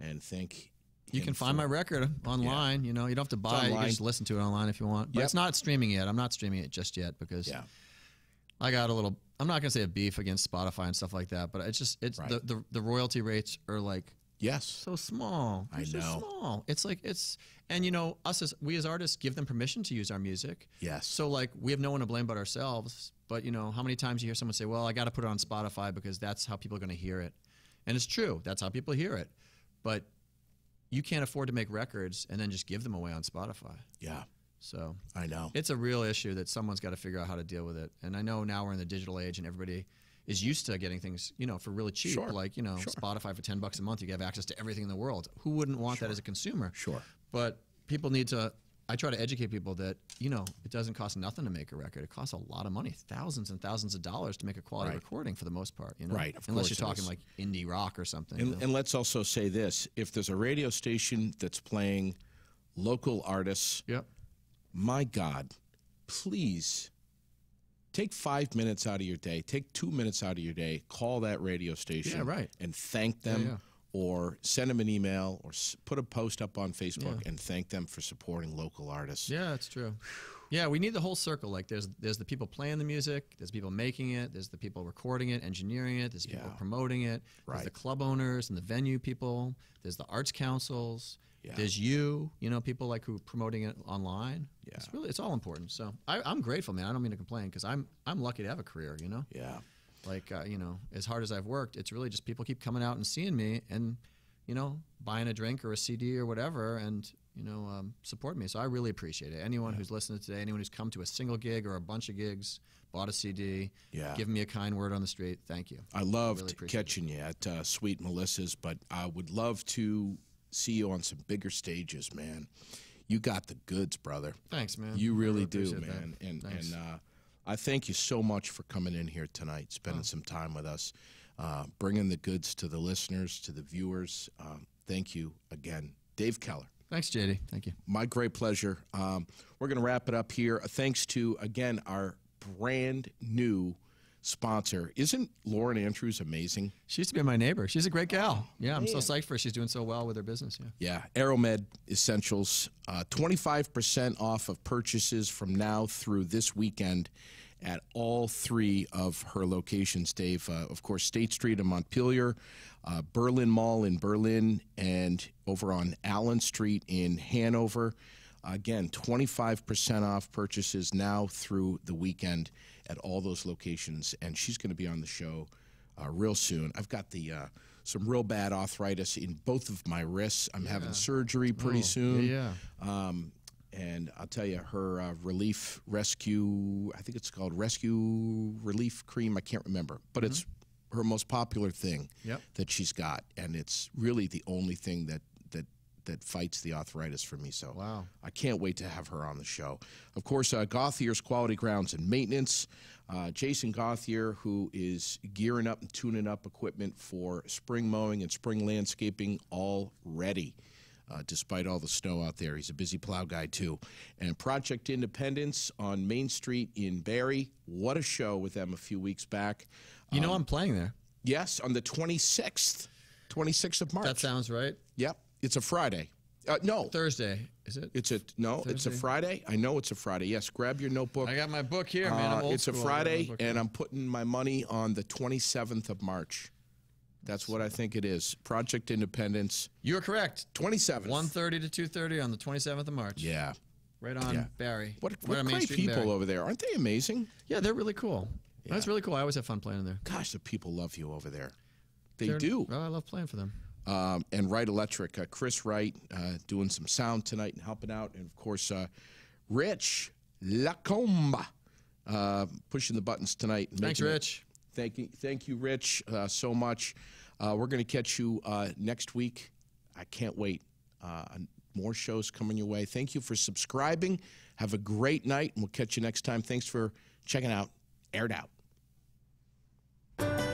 S1: and thank.
S2: You can find my record online. You know, you don't have to buy it. You can just listen to it online if you want. But
S1: Yep.
S2: it's not streaming yet. I'm not streaming it just yet because
S1: Yeah.
S2: I got a little. I'm not gonna say a beef against Spotify and stuff like that, but it's just it's
S1: Right.
S2: the, the the royalty rates are like
S1: Yes.
S2: so small.
S1: I
S2: They're so
S1: know.
S2: small. It's like it's and you know us as we as artists give them permission to use our music.
S1: Yes.
S2: So like we have no one to blame but ourselves. But you know how many times you hear someone say, "Well, I got to put it on Spotify because that's how people are going to hear it," and it's true. That's how people hear it. But you can't afford to make records and then just give them away on Spotify.
S1: Yeah.
S2: So
S1: I know.
S2: it's a real issue that someone's got to figure out how to deal with it. And I know now we're in the digital age and everybody is used to getting things, you know, for really cheap.
S1: Sure.
S2: Like, you know,
S1: Sure.
S2: Spotify for 10 bucks a month, you have access to everything in the world. Who wouldn't want that as a consumer?
S1: Sure.
S2: But people need to, I try to educate people that, you know, it doesn't cost nothing to make a record. It costs a lot of money, thousands and thousands of dollars to make a quality
S1: Right.
S2: recording for the most part, you know?
S1: Right, of
S2: Unless you're talking
S1: is.
S2: like indie rock or something. you
S1: And,
S2: know?
S1: and let's also say this: if there's a radio station that's playing local artists,
S2: yep.
S1: My God, please take five minutes out of your day, take two minutes out of your day, call that radio station,
S2: Yeah, right.
S1: and thank them,
S2: yeah.
S1: or send them an email, or put a post up on Facebook and thank them for supporting local artists.
S2: Yeah, it's true. Yeah, we need the whole circle. Like there's there's the people playing the music, there's people making it, there's the people recording it, engineering it, there's people
S1: Yeah.
S2: promoting it, there's
S1: Right.
S2: the club owners and the venue people, there's the arts councils,
S1: Yeah.
S2: there's you, you know, people like who are promoting it online.
S1: Yeah.
S2: It's really it's all important. So I, I'm grateful, man. I don't mean to complain because I'm I'm lucky to have a career, you know?
S1: Yeah.
S2: Like uh, you know, as hard as I've worked, it's really just people keep coming out and seeing me and you know, buying a drink or a CD or whatever, and you know, um, support me. So I really appreciate it. Anyone who's listening today, anyone who's come to a single gig or a bunch of gigs, bought a CD,
S1: Yeah.
S2: given me a kind word on the street, thank you.
S1: I loved
S2: Really appreciate it.
S1: catching you at uh, Sweet Melissa's, but I would love to see you on some bigger stages, man. You got the goods, brother.
S2: Thanks, man.
S1: You really do,
S2: appreciate that.
S1: man. And
S2: Thanks.
S1: and uh, I thank you so much for coming in here tonight, spending some time with us, uh, bringing the goods to the listeners, to the viewers. Um, thank you again, Dave Keller.
S2: Thanks, JD. Thank you.
S1: My great pleasure. Um, we're going to wrap it up here. Thanks to, again, our brand new sponsor. Isn't Lauren Andrews amazing?
S2: She used to be my neighbor. She's a great gal. Yeah, I'm so psyched for her. She's doing so well with her business. Yeah.
S1: Yeah, Aeromed Essentials, uh, 25% off of purchases from now through this weekend at all three of her locations, Dave. Uh, of course, State Street in Montpelier, uh, Berlin Mall in Berlin, and over on Allen Street in Hanover. Again, 25% off purchases now through the weekend at all those locations. And she's going to be on the show uh, real soon. I've got the uh, some real bad arthritis in both of my wrists. I'm having surgery pretty soon.
S2: Yeah.
S1: Um, and I'll tell you, her uh, relief rescue, I think it's called Rescue Relief Cream. I can't remember, but it's her most popular thing
S2: Yep.
S1: that she's got, and it's really the only thing that that fights the arthritis for me. So
S2: Wow.
S1: I can't wait to have her on the show. Of course, uh, Gauthier's Quality Grounds and Maintenance. Uh, Jason Gauthier, who is gearing up and tuning up equipment for spring mowing and spring landscaping already. Uh, despite all the snow out there, he's a busy plow guy too. And Project Independence on Main Street in Barre. What a show with them a few weeks back.
S2: You know I'm playing there.
S1: Yes, on the 26th, 26th of March.
S2: That sounds right.
S1: Yep, it's a Friday. Uh, no,
S2: Thursday, is it?
S1: it's a no. It's a Friday. I know it's a Friday. Yes, grab your notebook.
S2: I got my book here, man.
S1: Uh, it's a Friday, and. I'm putting my money on the 27th of March. That's what I think it is. Project Independence,
S2: You're correct.
S1: 27th.
S2: 1:30 to 2:30 on the 27th of March.
S1: Yeah,
S2: right on
S1: Yeah.
S2: Barre.
S1: What, what
S2: Main
S1: great people
S2: Barre.
S1: over there. Aren't they amazing?
S2: Yeah, they're really cool. That's really cool. I always have fun playing in there.
S1: Gosh, the people love you over there. They
S2: They're-
S1: do.
S2: Well, I love playing for them.
S1: Um, and Wright Electric. Uh, Chris Wright uh, doing some sound tonight and helping out, and of course, uh, Rich Lacomba uh, pushing the buttons tonight.
S2: Thanks,
S1: making it-
S2: Rich.
S1: Thank you, thank you, Rich, uh, so much. Uh, we're going to catch you uh, next week. I can't wait. Uh, more shows coming your way. Thank you for subscribing. Have a great night, and we'll catch you next time. Thanks for checking out Aired Out.